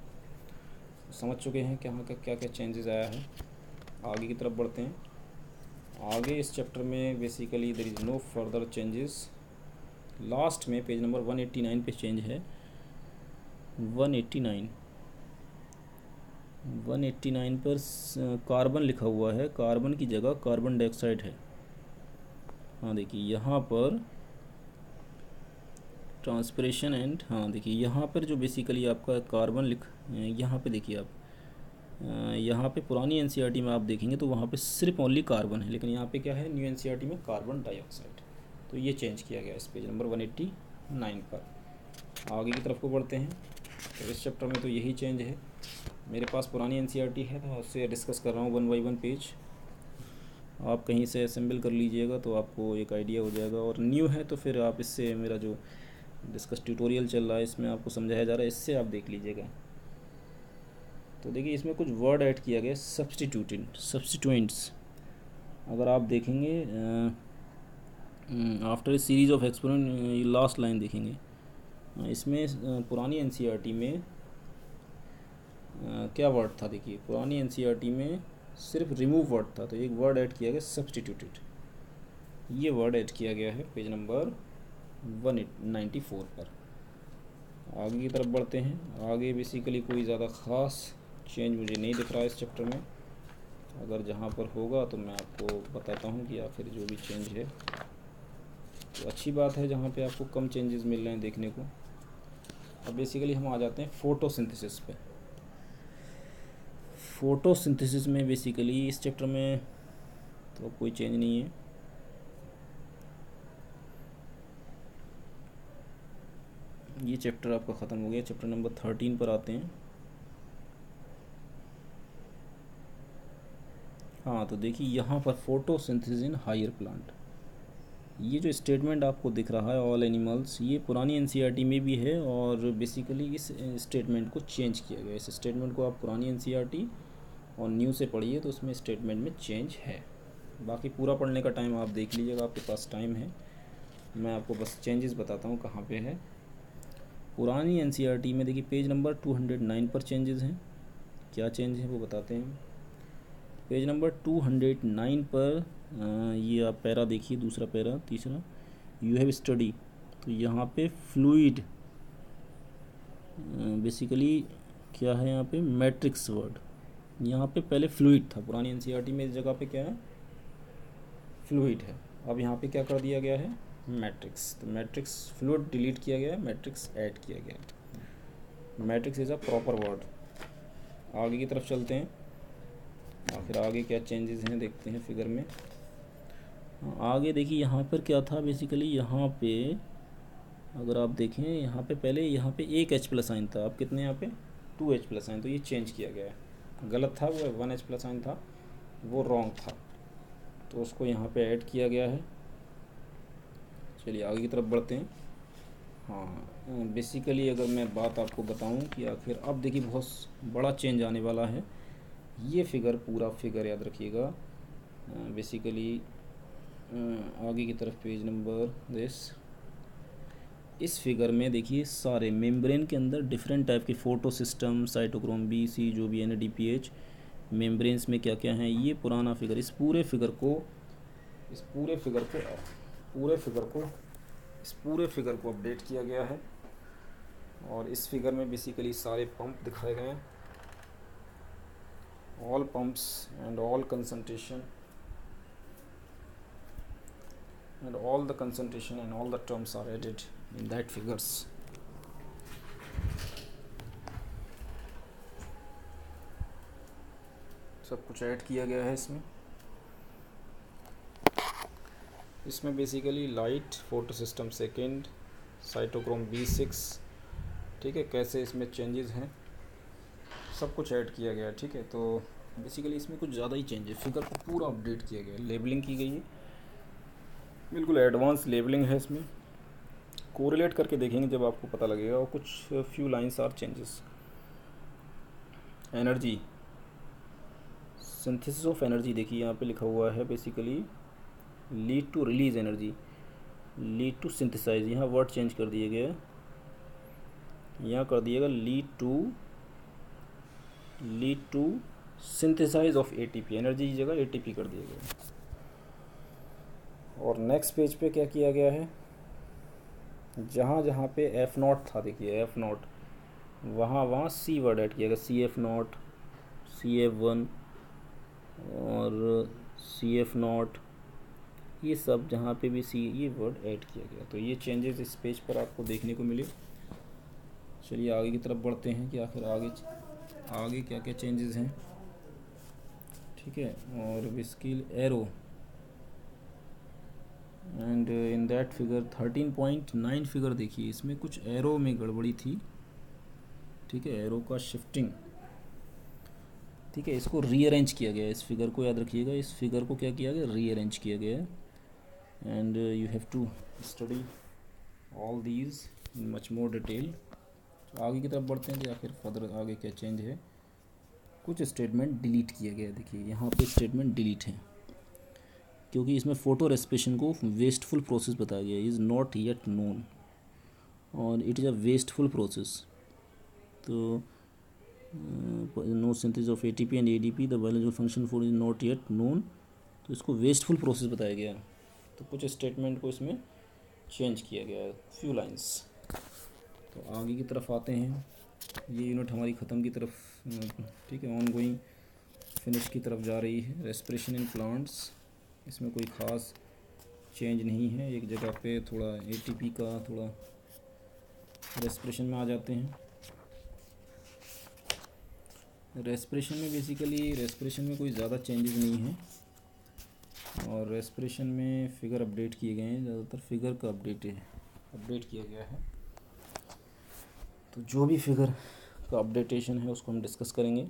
समझ चुके हैं कि का क्या क्या चेंजेस आया है। आगे की तरफ़ बढ़ते हैं। आगे इस चैप्टर में basically there is no further changes last में पेज नंबर 189 पे चेंज है। 189 189 पर कार्बन लिखा हुआ है। कार्बन की जगह कार्बन डाइऑक्साइड है। हाँ देखिए, यहाँ पर ट्रांसपरेशन एंड हाँ देखिए, यहाँ पर जो बेसिकली आपका कार्बन लिख यहाँ पे देखिए आप यहाँ पे पुरानी एन e में आप देखेंगे तो वहाँ पे सिर्फ़ ओनली कार्बन है, लेकिन यहाँ पे क्या है न्यू एन में कार्बन डाइऑक्साइड तो ये चेंज किया गया इस पेज नंबर 189 पर. आगे की तरफ़ को बढ़ते हैं तो इस चैप्टर में तो यही चेंज है. मेरे पास पुरानी एन है तो उससे डिस्कस कर रहा हूँ वन बाई वन पेज आप कहीं से असेंबल कर लीजिएगा तो आपको एक आइडिया हो जाएगा और न्यू है तो फिर आप इससे मेरा जो डिस्कस ट्यूटोरियल चल रहा है, इसमें आपको समझाया जा रहा है, इससे आप देख लीजिएगा। तो देखिए, इसमें कुछ वर्ड ऐड किया गया सब्सटीट्यूटेड सब्सटीट्यूएंट्स अगर आप देखेंगे after a series of experiment last line देखेंगे। इसमें पुरानी एन में क्या वर्ड था? देखिए, पुरानी एन में सिर्फ़ रिमूव वर्ड था तो एक वर्ड ऐड किया गया सब्सटीट्यूटेड ये वर्ड ऐड किया गया है page number one ninety four पर। आगे की तरफ़ बढ़ते हैं। आगे बेसिकली कोई ज़्यादा ख़ास चेंज मुझे नहीं दिख रहा है इस चैप्टर में। अगर जहाँ पर होगा तो मैं आपको बताता हूँ कि आखिर जो भी चेंज है तो अच्छी बात है जहाँ पे आपको कम चेंजेस मिल रहे हैं देखने को। अब बेसिकली हम आ जाते हैं फ़ोटोसिंथेसिस पे। फ़ोटोसिंथेसिस में बेसिकली इस चैप्टर में तो कोई चेंज नहीं है। ये चैप्टर आपका ख़त्म हो गया। चैप्टर नंबर थर्टीन पर आते हैं। हाँ तो देखिए, यहाँ पर फोटोसिंथेसिस इन हायर प्लांट ये जो स्टेटमेंट आपको दिख रहा है ऑल एनिमल्स ये पुरानी एन में भी है और बेसिकली इस स्टेटमेंट को चेंज किया गया इस स्टेटमेंट को आप पुरानी एन और न्यू से पढ़िए तो उसमें स्टेटमेंट में चेंज है। बाकी पूरा पढ़ने का टाइम आप देख लीजिएगा, आपके पास टाइम है। मैं आपको बस चेंजेस बताता हूँ कहाँ पे है। पुरानी एन में देखिए पेज नंबर 209 पर चेंजेस हैं। क्या चेंज है वो बताते हैं। पेज नंबर 209 पर ये आप पैरा देखिए, दूसरा पैरा, तीसरा। यू हैव स्टडी तो यहाँ पे फ्लूइड बेसिकली क्या है यहाँ पे? मैट्रिक्स वर्ड यहाँ पे पहले फ्लूइड था। पुरानी एन में इस जगह पे क्या है? फ्लूड है। अब यहाँ पे क्या कर दिया गया है? मैट्रिक्स तो मैट्रिक्स फ्लूड डिलीट किया गया है मैट्रिक्स ऐड किया गया। Matrix is a proper word आगे की तरफ़ चलते हैं। फिर आगे क्या चेंजेस हैं देखते हैं फिगर में। आगे देखिए यहाँ पर क्या था बेसिकली यहाँ पे, अगर आप देखें, यहाँ पे पहले, यहाँ पे एक एच प्लस आइन था। अब कितने यहाँ पे? टू एच प्लस आइन तो ये चेंज किया गया है। गलत था वो वन एच प्लस आइन था। वो रॉन्ग था। तो उसको यहाँ पे ऐड किया गया है। चलिए आगे की तरफ़ बढ़ते हैं। हाँ बेसिकली अगर मैं बात आपको बताऊँ कि आखिर अब देखिए बहुत बड़ा चेंज आने वाला है। ये फिगर पूरा फिगर याद रखिएगा। बेसिकली आगे की तरफ़ पेज नंबर दिस इस फिगर में देखिए सारे मेम्ब्रेन के अंदर डिफरेंट टाइप के photo system cytochrome B C जो भी N D P H membranes में क्या क्या हैं, ये पुराना फिगर इस पूरे फिगर को, इस पूरे फिगर को पूरे फिगर को, इस पूरे फिगर को अपडेट किया गया है। और इस फिगर में बेसिकली सारे पंप दिखाए गए हैं। All pumps and all concentration and all the concentration and all the terms are added in that figures सब कुछ ऐड किया गया है इसमें। इसमें basically light photo system second cytochrome B six ठीक है, कैसे इसमें चेंजेस हैं, सब कुछ ऐड किया गया, ठीक है तो बेसिकली इसमें कुछ ज़्यादा ही चेंज है फिगर को पूरा अपडेट किया गया है लेबलिंग की गई है। बिल्कुल एडवांस लेबलिंग है इसमें। कोरिलेट करके देखेंगे जब आपको पता लगेगा, और कुछ few lines are changes energy synthesis of energy देखिए यहाँ पे लिखा हुआ है basically lead to release energy lead to synthesize यहाँ वर्ड चेंज कर दिए गए। यहाँ कर दिएगा lead to lead to synthesize of ATP energy की जगह एटीपी कर दिया गया और नेक्स्ट पेज पे क्या किया गया है? जहाँ जहाँ पे एफ़ नॉट था, देखिए एफ़ नॉट वहाँ वहाँ सी वर्ड ऐड किया गया C F not C F one और सी एफ़ नॉट ये सब जहाँ पे भी सी ये वर्ड ऐड किया गया। तो ये चेंजेस इस पेज पर आपको देखने को मिले। चलिए आगे की तरफ़ बढ़ते हैं कि आखिर आगे आगे क्या क्या चेंजेस हैं। ठीक है, और विस्किल arrow and in that figure thirteen point nine figure देखिए, इसमें कुछ एरो में गड़बड़ी थी। ठीक है एरो का शिफ्टिंग ठीक है, इसको रीअरेंज किया गया इस फिगर को याद रखिएगा, इस फिगर को क्या किया गया? रीअरेंज किया गया है। And you have to study all these in much more detail आगे की तरफ़ बढ़ते हैं तो आखिर फर्दर आगे क्या चेंज है? कुछ स्टेटमेंट डिलीट किया गया देखिए, यहाँ पे स्टेटमेंट डिलीट है। क्योंकि इसमें फ़ोटो रेस्पेशन को वेस्टफुल प्रोसेस बताया गया इज़ नॉट येट नोन और it is a wasteful process तो no synthesis of ATP and ADP the biological function for is not yet known तो इसको वेस्टफुल प्रोसेस बताया गया तो कुछ स्टेटमेंट को इसमें चेंज किया गया है। फ्यू लाइंस तो आगे की तरफ़ आते हैं। ये यूनिट हमारी ख़त्म की तरफ़, ठीक है ऑन गोइंग फिनिश की तरफ़ जा रही है। रेस्परेशन इन प्लांट्स इसमें कोई ख़ास चेंज नहीं है। एक जगह पे थोड़ा एटीपी का थोड़ा रेस्पिरेशन में आ जाते हैं। रेस्पिरेशन में बेसिकली रेस्परेशन में कोई ज़्यादा चेंजेस नहीं है। और रेस्पिरेशन में फ़िगर अपडेट किए गए हैं, ज़्यादातर फिगर का अपडेट अपडेट किया गया है। तो जो भी फिगर का अपडेटेशन है, उसको हम डिस्कस करेंगे।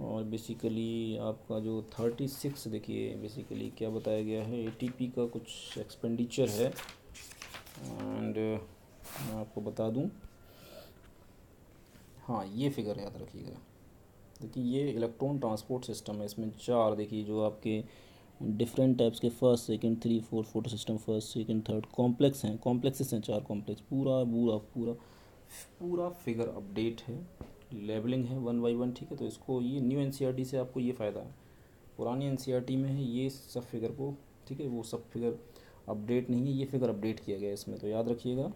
और बेसिकली आपका जो थर्टी सिक्स देखिए बेसिकली क्या बताया गया है एटीपी का कुछ एक्सपेंडिचर है। एंड मैं आपको बता दूँ। हाँ ये फिगर याद रखिएगा। देखिए, ये इलेक्ट्रॉन ट्रांसपोर्ट सिस्टम है, इसमें चार देखिए, जो आपके डिफरेंट टाइप्स के first second three four photo system first second third complex हैं। कॉम्प्लेक्सेस हैं चार कॉम्प्लेक्स पूरा पूरा पूरा पूरा फिगर अपडेट है। लेबलिंग है वन बाई वन ठीक है? तो इसको ये न्यू एन से आपको ये फ़ायदा है। पुरानी एन में है, ये सब फिगर को, ठीक है? वो सब फिगर अपडेट नहीं है, ये फिगर अपडेट किया गया है इसमें। तो याद रखिएगा।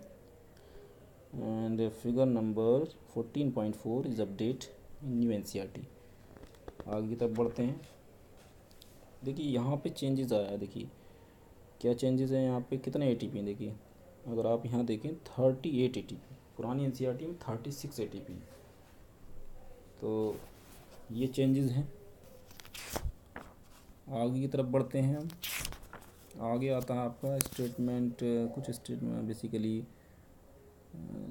And figure number fourteen point four is update new N आगे की तरफ़ बढ़ते हैं। देखिए, यहाँ पे चेंजेस आया है, देखिए। क्या चेंजेस हैं यहाँ पे? कितने ए टी पी देखिए। अगर आप यहाँ देखें thirty eight A T P पुरानी एन सी आर टी में thirty six A T P तो ये चेंजेस हैं। आगे की तरफ़ बढ़ते हैं आगे आता है आपका स्टेटमेंट कुछ statement basically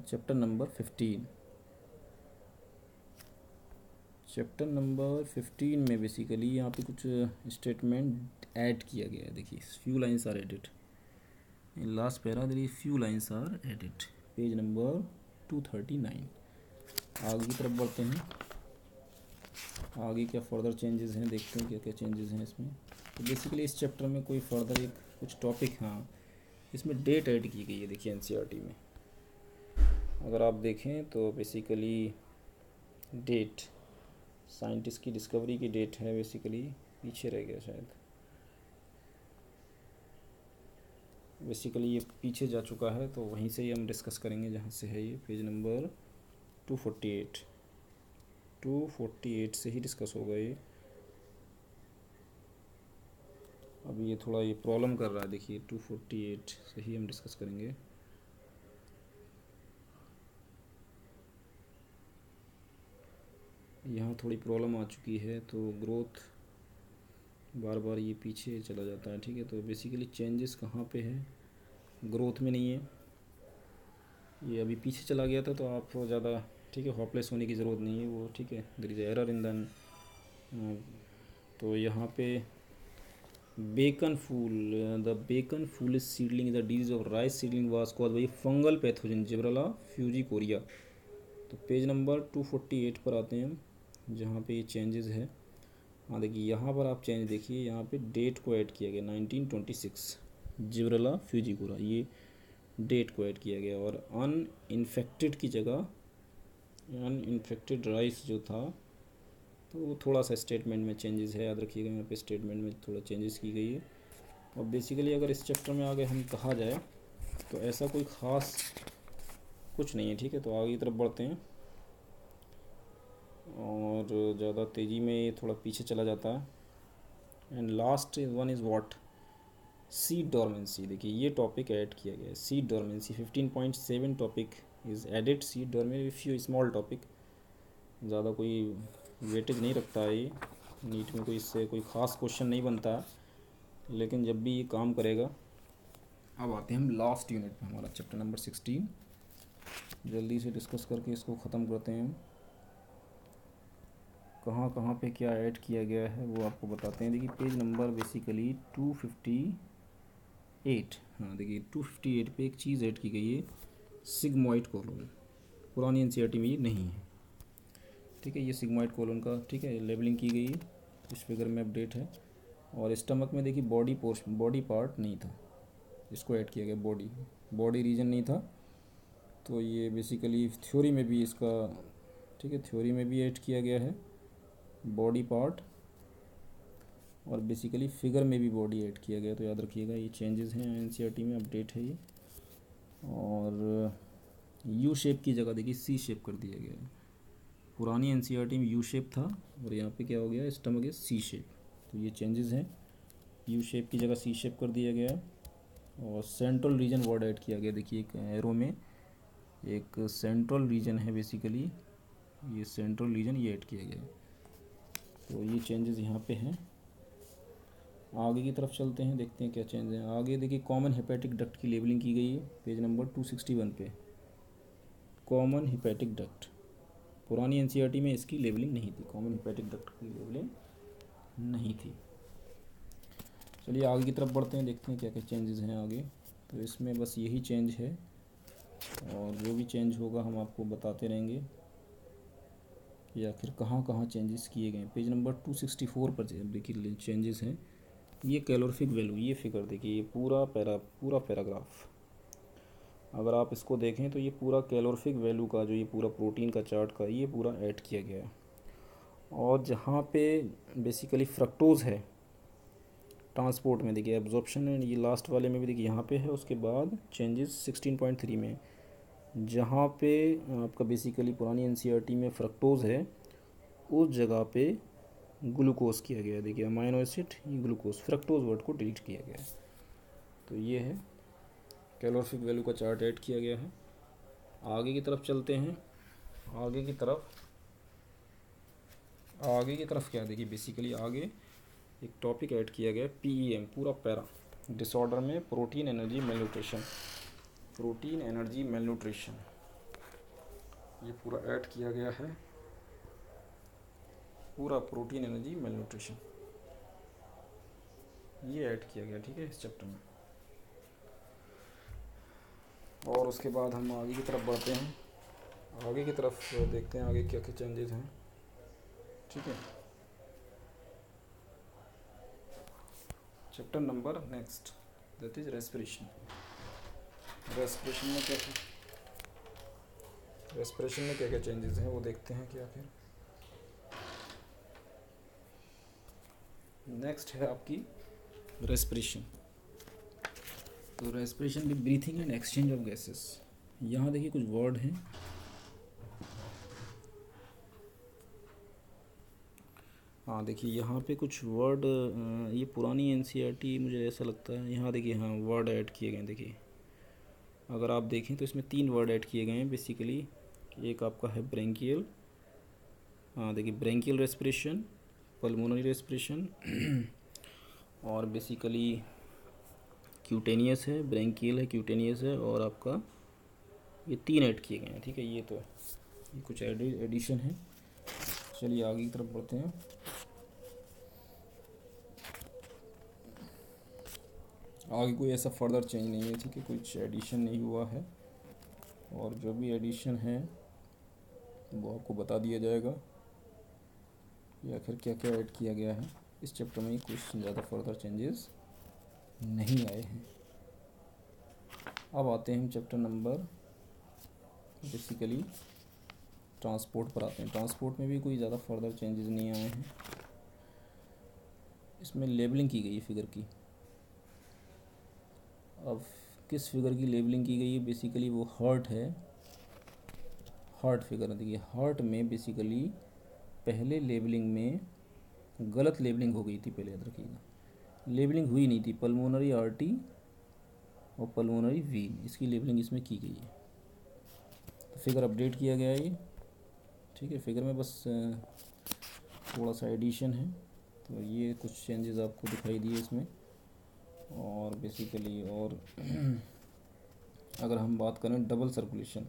chapter number fifteen chapter number fifteen में बेसिकली यहाँ पे कुछ स्टेटमेंट ऐड किया गया है। देखिए few lines are added in last para there few lines are added page number two thirty nine आगे की तरफ़ बढ़ते हैं। आगे क्या फर्दर चेंजेस हैं? देखते हैं क्या क्या चेंजेस हैं इसमें। तो बेसिकली इस चैप्टर में कोई फर्दर एक कुछ टॉपिक हाँ इसमें डेट ऐड की गई है, देखिए एन में। अगर आप देखें तो बेसिकली डेट साइंटिस्ट की डिस्कवरी की डेट है बेसिकली पीछे रह गया शायद। बेसिकली ये पीछे जा चुका है तो वहीं से ही हम डिस्कस करेंगे जहाँ से है ये। Page number two forty eight two forty eight से ही डिस्कस होगा ये। अभी ये थोड़ा ये प्रॉब्लम कर रहा है, देखिए टू फोर्टी एट से ही हम डिस्कस करेंगे। यहाँ थोड़ी प्रॉब्लम आ चुकी है तो ग्रोथ बार बार ये पीछे चला जाता है, ठीक है? तो बेसिकली चेंजेस कहाँ पे है? ग्रोथ में नहीं है। ये अभी पीछे चला गया था तो आप ज़्यादा, ठीक है हॉपलेस होने की ज़रूरत नहीं है, वो, ठीक है there is error in then तो यहाँ पे bakanae fool the bakanae fool is seedling the disease of rice seedling was cause by fungal pathogen Gibberella fujikuroi तो page number two forty eight पर आते हैं हम। जहाँ पे ये चेंजेस है। हाँ देखिए, यहाँ पर आप चेंज देखिए, यहाँ पे डेट को ऐड किया गया nineteen twenty six Gibberella fujikuroi ये डेट को ऐड किया गया और अन इन्फेक्टेड की जगह अन इन्फेक्टेड राइस जो था तो वो थोड़ा सा स्टेटमेंट में चेंजेस है। याद रखिएगा, यहाँ पे स्टेटमेंट में थोड़ा चेंजेस की गई है। और बेसिकली अगर इस चैप्टर में आगे हम कहा जाए तो ऐसा कोई ख़ास कुछ नहीं है, ठीक है? तो आगे की तरफ़ बढ़ते हैं। और ज़्यादा तेज़ी में ये थोड़ा पीछे चला जाता है। And last one is what seed dormancy देखिए, ये टॉपिक ऐड किया गया है। Seed dormancy fifteen point seven topic is added seed dormancy few small topic ज़्यादा कोई वेटेज नहीं रखता है ये। नीट में कोई इससे कोई ख़ास क्वेश्चन नहीं बनता। लेकिन जब भी ये काम करेगा, अब आते हैं हम लास्ट यूनिट में। हमारा चैप्टर नंबर सिक्सटीन जल्दी से डिस्कस करके इसको ख़त्म करते हैं कहाँ कहाँ पे क्या ऐड किया गया है वो आपको बताते हैं। देखिए, page number basically two fifty eight हाँ देखिए टू फिफ्टी एट पर एक चीज़ ऐड की गई है सिग्मोइड कॉलोन पुरानी एनसीआरटी में ये नहीं है। ठीक है, ये सिग्मोइड कॉलोन का, ठीक है लेबलिंग की गई है। इस फिगर में अपडेट है, और स्टमक में देखिए बॉडी पोर्शन बॉडी पार्ट नहीं था। इसको ऐड किया गया बॉडी बॉडी रीजन नहीं था। तो ये बेसिकली थ्योरी में भी इसका, ठीक है थ्योरी में भी ऐड किया गया है। बॉडी पार्ट और बेसिकली फिगर में भी बॉडी ऐड किया गया तो याद रखिएगा, ये चेंजेस हैं एन में अपडेट है ये। और यू शेप की जगह देखिए सी शेप कर दिया गया है। पुरानी एन में यू शेप था, और यहाँ पे क्या हो गया स्टमक है सी शेप तो ये चेंजेस हैं। यू शेप की जगह सी शेप कर दिया गया और सेंट्रल रीजन वर्ड ऐड किया गया। देखिए, एक एरो में एक सेंट्रल रीजन है बेसिकली ये सेंट्रल रीजन ये ऐड किया गया। तो ये चेंजेस यहाँ पे हैं। आगे की तरफ़ चलते हैं, देखते हैं क्या चेंज हैं। आगे देखिए कॉमन हेपेटिक डक्ट की लेबलिंग की गई है page number two sixty one पे। कॉमन हिपैटिक डक्ट पुरानी एन में इसकी लेबलिंग नहीं थी। कॉमन हिपैटिक डक्ट की लेबलिंग नहीं थी। चलिए, आगे की तरफ़ बढ़ते हैं, देखते हैं क्या क्या चेंजेस हैं आगे। तो इसमें बस यही चेंज है और जो भी चेंज होगा हम आपको बताते रहेंगे। कि फिर कहाँ कहाँ चेंजेस किए गए page number two sixty four पर देखिए चेंजेस हैं। ये कैलोरिफिक वैल्यू ये फिगर देखिए, ये पूरा पैरा पूरा पैराग्राफ अगर आप इसको देखें तो ये पूरा कैलोरिफिक वैल्यू का, जो ये पूरा प्रोटीन का चार्ट का, ये पूरा ऐड किया गया है। और जहाँ पे बेसिकली फ्रक्टोज़ है ट्रांसपोर्ट में देखिए एब्जॉर्प्शन ये लास्ट वाले में भी देखिए, यहाँ पे है, उसके बाद चेंजेस सिक्सटीन पॉइंट थ्री में। जहाँ पे आपका बेसिकली पुरानी एन में फ्रक्टोज़ है, उस जगह पे ग्लूकोज किया गया देखिए amino acid glucose fructose word को डिलीट किया गया है। तो ये है। कैलोरिफिक वैल्यू का चार्ट ऐड किया गया है। आगे की तरफ़ चलते हैं। आगे की तरफ़, आगे की तरफ़ क्या देखिए बेसिकली आगे एक टॉपिक ऐड किया गया पीईएम e पूरा पैरा। डिसऑर्डर में protein energy malnutrition protein, energy malnutrition ये पूरा ऐड किया गया है। पूरा प्रोटीन, एनर्जी मेल न्यूट्रिशन ये ऐड किया गया, ठीक है, इस चैप्टर में। और उसके बाद हम आगे की तरफ़ बढ़ते हैं। आगे की तरफ़ देखते हैं आगे क्या क्या चेंजेस हैं। ठीक है। Chapter number next that is respiration respiration में क्या क्या रेस्पिरेशन में क्या क्या चेंजेस हैं? वो देखते हैं क्या फिर? नेक्स्ट है आपकी रेस्पिरेशन तो रेस्पिरेशन की breathing and exchange of gases यहाँ देखिए कुछ वर्ड हैं। हाँ देखिए यहाँ पे कुछ वर्ड ये पुरानी एन e मुझे ऐसा लगता है। यहाँ देखिए हाँ वर्ड ऐड किए गए देखिए। अगर आप देखें तो इसमें तीन वर्ड ऐड किए गए हैं बेसिकली एक आपका है ब्रेंकियल हाँ देखिए ब्रेंकियल रेस्पिरेशन पल्मोनरी रेस्पिरेशन और बेसिकली क्यूटेनियस है ब्रेंकियल है क्यूटेनियस है, और आपका ये तीन ऐड किए गए हैं, ठीक है, ये तो ये कुछ एडिशन है। चलिए आगे की तरफ़ बढ़ते हैं। आगे कोई ऐसा फर्दर चेंज नहीं है, ठीक है? कुछ एडिशन नहीं हुआ है। और जो भी एडिशन है, वो आपको बता दिया जाएगा या फिर क्या क्या ऐड किया गया है। इस चैप्टर में कुछ ज़्यादा फर्दर चेंजेस नहीं आए हैं। अब आते हैं चैप्टर नंबर बेसिकली ट्रांसपोर्ट पर आते हैं। ट्रांसपोर्ट में भी कोई ज़्यादा फर्दर चेंजेस नहीं आए हैं। इसमें लेबलिंग की गई है फिगर की। अब किस फिगर की लेबलिंग की गई है? बेसिकली वो हार्ट है। हार्ट फिगर देखिए हार्ट में बेसिकली पहले लेबलिंग में गलत लेबलिंग हो गई थी, पहले याद रखिएगा। लेबलिंग हुई नहीं थी पल्मोनरी आर्टी और पल्मोनरी वीन इसकी लेबलिंग इसमें की गई है। तो फिगर अपडेट किया गया ये। ठीक है फिगर में बस थोड़ा सा एडिशन है। तो ये कुछ चेंजेस आपको दिखाई दिए इसमें। और बेसिकली और अगर हम बात करें डबल सर्कुलेशन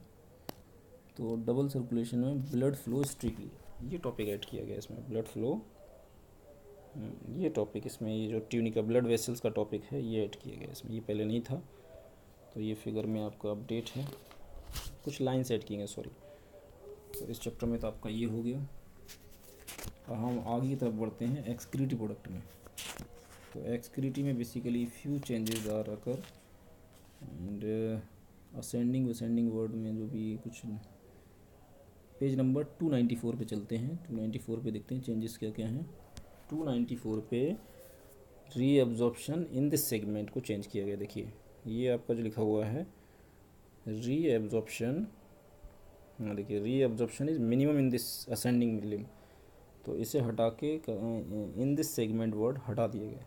तो डबल सर्कुलेशन में ब्लड फ्लो स्ट्रिकली ये टॉपिक ऐड किया गया इसमें ब्लड फ्लो हम्म, ये टॉपिक इसमें ये जो ट्यूनिका ब्लड वेसल्स का टॉपिक है ये ऐड किया गया इसमें ये पहले नहीं था तो ये फिगर में आपका अपडेट है कुछ लाइन्स ऐड किए गए सॉरी तो इस चैप्टर में तो आपका ये हो गया। और हम आगे की तरफ़ बढ़ते हैं एक्सक्रीटिव प्रोडक्ट में। तो एक्सक्रीटी में basically few changes are occur and ascending ascending word में जो भी कुछ पेज नंबर 294 पे चलते हैं। 294 पे देखते हैं चेंजेस क्या क्या हैं। 294 पे रीअब्जॉर्प्शन इन दिस सेगमेंट को चेंज किया गया। देखिए, ये आपका जो लिखा हुआ है रीअब्जॉर्प्शन हाँ देखिए re reabsorption is minimum in this ascending limb तो इसे हटा के इन दिस सेगमेंट वर्ड हटा दिया गया।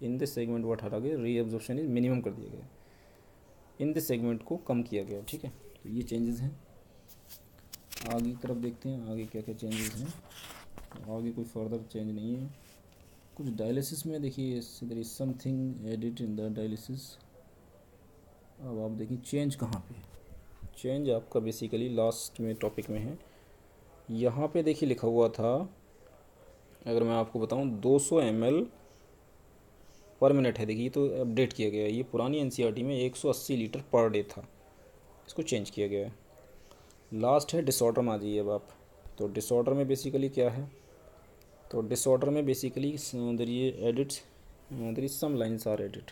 इन दिस सेगमेंट वर्ड हटा के रीअब्जॉर्प्शन इज़ मिनिमम कर दिया गया इन दिस सेगमेंट को कम किया गया ठीक है? तो ये चेंजेस हैं। आगे की तरफ़ देखते हैं, आगे क्या क्या चेंजेस हैं। आगे कोई फर्दर चेंज नहीं है। कुछ डायलिसिस में देखिए there is something edit in the dialysis अब आप देखिए चेंज कहाँ पे चेंज आपका बेसिकली लास्ट में टॉपिक में है। यहाँ पे देखिए लिखा हुआ था, अगर मैं आपको बताऊँ 200 सौ पर मिनट है, देखिए ये तो अपडेट किया गया है। ये पुरानी एन e में 180 लीटर पर डे था। इसको चेंज किया गया है। लास्ट है डिसऑर्डर में आ जाइए अब आप। तो डिसऑर्डर में बेसिकली क्या है? तो डिसऑर्डर में बेसिकली ये edit there is some lines are edit.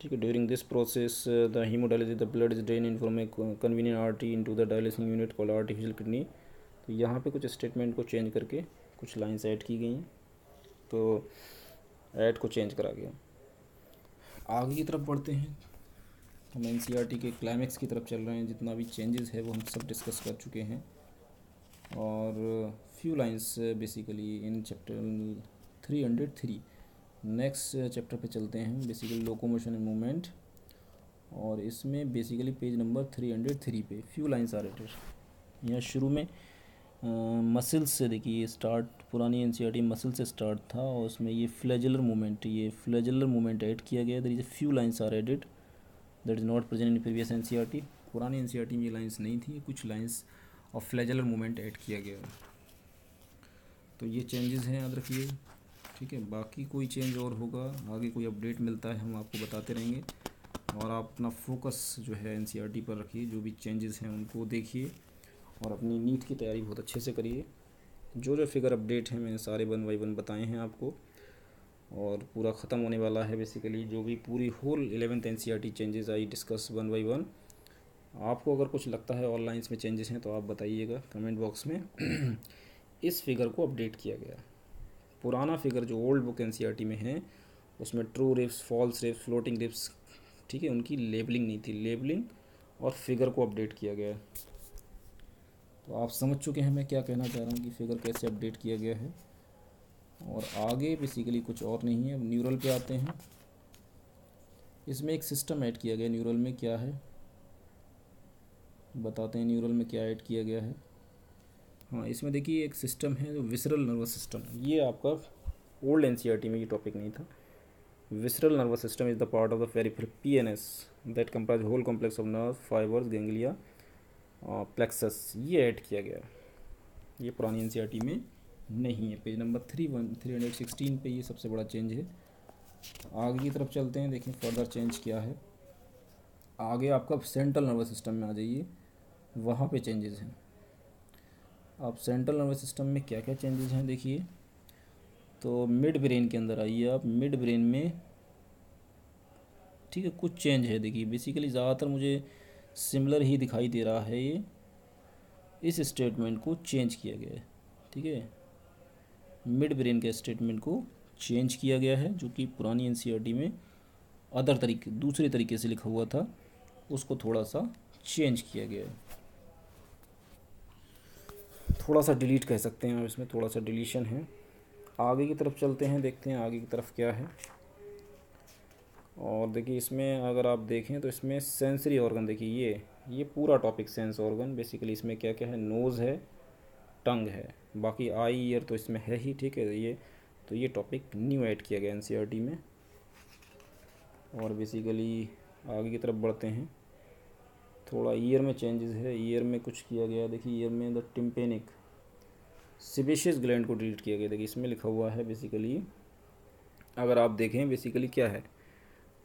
ठीक है during this process the haemodialysis the blood is drain in from a convenient artery into the dialysing unit call artificial kidney तो यहाँ पे कुछ स्टेटमेंट को change करके कुछ लाइन्स ऐड की गई हैं। तो ऐड को चेंज करा गया। आगे की तरफ़ बढ़ते हैं। हम एन e के क्लाइमैक्स की तरफ़ चल रहे हैं। जितना भी चेंजेस है, वो हम सब डिस्कस कर चुके हैं। और few lines basically in chapter three hundred three next chapter पे चलते हैं। बेसिकली लोकोमोशन एंड मूवमेंट और इसमें basically page number three hundred three पे फ्यू लाइंस आर रेटेड यहाँ शुरू में मसल्स से देखिए, ये स्टार्ट पुरानी एन मसल से स्टार्ट था और उसमें ये फ्लेजलर मूवमेंट ये फ्लेजलर मूवमेंट ऐड किया गया। There is few lines are added that is not present in previous N पुरानी एन सी आर टी में ये लाइन्स नहीं थी, कुछ लाइन्स और फ्लैजलर मूवमेंट ऐड किया गया। तो ये चेंजेस हैं, याद रखिए। ठीक है, बाकी कोई चेंज और होगा, आगे कोई अपडेट मिलता है, हम आपको बताते रहेंगे। और आप अपना फोकस जो है एन पर रखिए, जो भी चेंजेस हैं उनको देखिए। और अपनी नीट की तैयारी बहुत अच्छे से करिए। जो जो फिगर अपडेट हैं, मैंने सारे वन बाई वन बताए हैं आपको। और पूरा ख़त्म होने वाला है बेसिकली जो भी पूरी whole eleventh N C changes I discuss one by one. आपको अगर कुछ लगता है ऑनलाइन में चेंजेस हैं तो आप बताइएगा कमेंट बॉक्स में। इस फिगर को अपडेट किया गया। पुराना फिगर जो ओल्ड बुक एन में है, उसमें true ribs false ribs floating ribs ठीक है, उनकी लेबलिंग नहीं थी। लेबलिंग और फिगर को अपडेट किया गया। तो आप समझ चुके हैं मैं क्या कहना चाह रहा हूँ कि फिगर कैसे अपडेट किया गया है। और आगे बेसिकली कुछ और नहीं है न्यूरल पे आते हैं। इसमें एक सिस्टम ऐड किया गया न्यूरल में क्या है? बताते हैं न्यूरल में क्या ऐड किया गया है। हाँ इसमें देखिए एक सिस्टम है जो विसरल नर्वस सिस्टम ये आपका ओल्ड एन में ये टॉपिक नहीं था। Visceral nervous system is the part of the peripheral P N S that comprise whole complex of nerve fibres ganglia plexus ये ऐड किया गया। ये पुरानी एन में नहीं है। Page number three one three hundred sixteen पर ये सबसे बड़ा चेंज है। आगे की तरफ़ चलते हैं, देखें फर्दर चेंज क्या है। आगे आपका सेंट्रल नर्वस सिस्टम में आ जाइए। वहाँ पे चेंजेस हैं। आप सेंट्रल नर्वस सिस्टम में क्या क्या चेंजेस हैं देखिए। तो मिड ब्रेन के अंदर आइए आप। मिड ब्रेन में ठीक है, कुछ चेंज है। देखिए बेसिकली ज़्यादातर मुझे सिमिलर ही दिखाई दे रहा है ये। इस स्टेटमेंट को चेंज किया गया है, ठीक है? मिड ब्रेन के स्टेटमेंट को चेंज किया गया है, जो कि पुरानी एन में अदर तरीके, दूसरे तरीके से लिखा हुआ था, उसको थोड़ा सा चेंज किया गया है। थोड़ा सा डिलीट कह सकते हैं इसमें, थोड़ा सा डिलीशन है। आगे की तरफ़ चलते हैं, देखते हैं आगे की तरफ़ क्या है। और देखिए इसमें अगर आप देखें तो इसमें सेंसरी ऑर्गन देखिए ये ये पूरा टॉपिक सेंस ऑर्गन बेसिकली इसमें क्या क्या है? नोज़ है टंग है। बाकी आई ईयर तो इसमें है ही, ठीक है? ये तो ये टॉपिक न्यू ऐड किया गया एन में। और बेसिकली आगे की तरफ़ बढ़ते हैं। थोड़ा ईयर में चेंजेस है। ईयर में कुछ किया गया देखिए ईयर में द टिम्पेनिक सिबेशियस ग्लैंड को डिलीट किया गया देखिए इसमें लिखा हुआ है बेसिकली अगर आप देखें बेसिकली क्या है?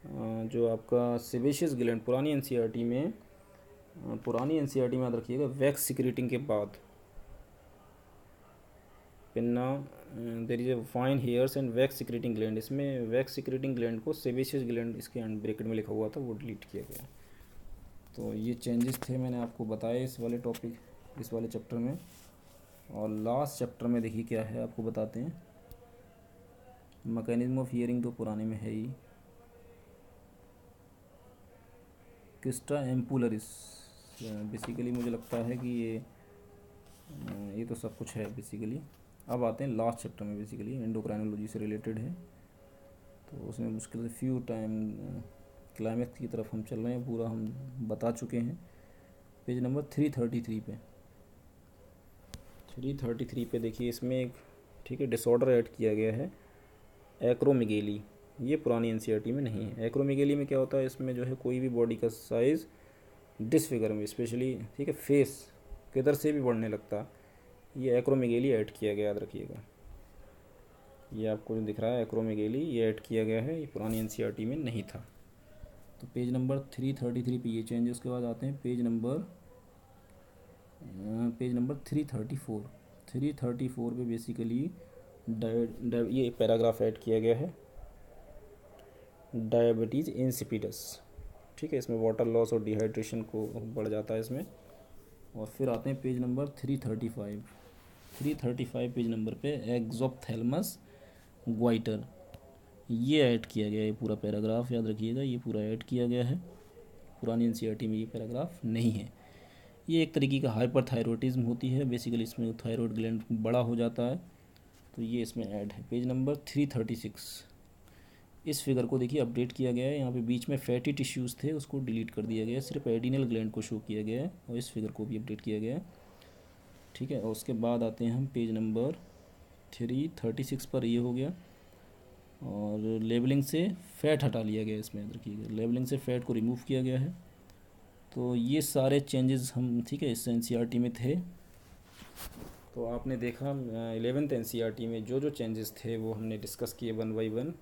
जो आपका सिबेशियस ग्लैंड पुरानी एन में पुरानी एन में याद रखिएगा, वैक्स सिक्रेटिंग के बाद। Pinna there is a fine hairs and wax secreting gland इसमें वैक्स सिक्रेटिंग ग्लैंड को सेबिशियस ग्लैंड इसके एंड ब्रेकेट में लिखा हुआ था, वो डिलीट किया गया। तो ये चेंजेस थे, मैंने आपको बताए इस वाले टॉपिक इस वाले चैप्टर में। और लास्ट चैप्टर में देखिए क्या है, आपको बताते हैं। मैकेनिज्म ऑफ़ हियरिंग तो पुराने में है ही। किस्टा एम्पुलरिस बेसिकली मुझे लगता है कि ये ये तो सब कुछ है बेसिकली अब आते हैं लास्ट चैप्टर में बेसिकली एंडोक्राइनोलॉजी से रिलेटेड है। तो उसमें मुश्किल से फ्यू टाइम क्लाइमैक्स की तरफ़ हम चल रहे हैं, पूरा हम बता चुके हैं। Page number three thirty three पे। थ्री थर्टी थ्री पे देखिए, इसमें एक, ठीक है डिसऑर्डर ऐड किया गया है। एक्रोमिगेली ये पुरानी एन e में नहीं है। एक्रोमिगेली में क्या होता है, इसमें जो है कोई भी बॉडी का साइज़ डिसफिगर में स्पेशली ठीक है फेस किधर से भी बढ़ने लगता, ये एक्रोमेगेली ऐड किया गया, याद रखिएगा। ये आपको जो दिख रहा है एक्रोमेगेली ये ऐड किया गया है, ये पुरानी एन e में नहीं था। तो page number three thirty three पे ये चेंज उसके बाद आते हैं page number page number three thirty four three thirty four पर बेसिकली ये पैराग्राफ ऐड किया गया है। Diabetes insipidus. ठीक है, इसमें वाटर लॉस और डिहाइड्रेशन को बढ़ जाता है इसमें। और फिर आते हैं page number three thirty five three thirty five page number पे एग्जोपथेलमस ग्वाइटर ये ऐड किया गया है पूरा पैराग्राफ याद रखिएगा, ये पूरा ऐड किया गया है। पुरानी एन में ये पैराग्राफ नहीं है। ये एक तरीके का हाइपर थायरोटिज्म होती है बेसिकली इसमें थायरॉयड ग्लैंड बड़ा हो जाता है। तो ये इसमें ऐड है। Page number three thirty six इस फिगर को देखिए, अपडेट किया गया है। यहाँ पे बीच में फैटी टिश्यूज़ थे, उसको डिलीट कर दिया गया है। सिर्फ़ एडिनल ग्लैंड को शो किया गया है और इस फिगर को भी अपडेट किया गया है। ठीक है, और उसके बाद आते हैं हम page number three, thirty six पर ये हो गया। और लेबलिंग से फ़ैट हटा लिया गया इसमें देखिएगा लेबलिंग से फ़ैट को रिमूव किया गया है। तो ये सारे चेंजेस हम, ठीक है, इस एन में थे। तो आपने देखा एलेवेंथ एन में जो जो चेंजेस थे, वो हमने डिस्कस किए वन बाई वन।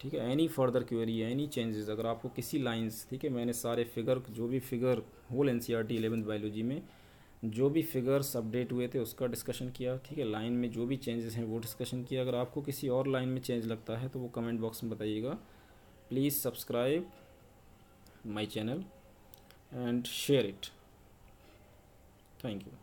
ठीक है any further query any changes अगर आपको किसी लाइंस ठीक है, मैंने सारे फिगर जो भी figure whole N C R T eleventh biology में, जो भी फिगर्स अपडेट हुए थे, उसका डिस्कशन किया, ठीक है लाइन में जो भी चेंजेस हैं, वो डिस्कशन किया। अगर आपको किसी और लाइन में चेंज लगता है तो वो कमेंट बॉक्स में बताइएगा। Please subscribe my channel and share it thank you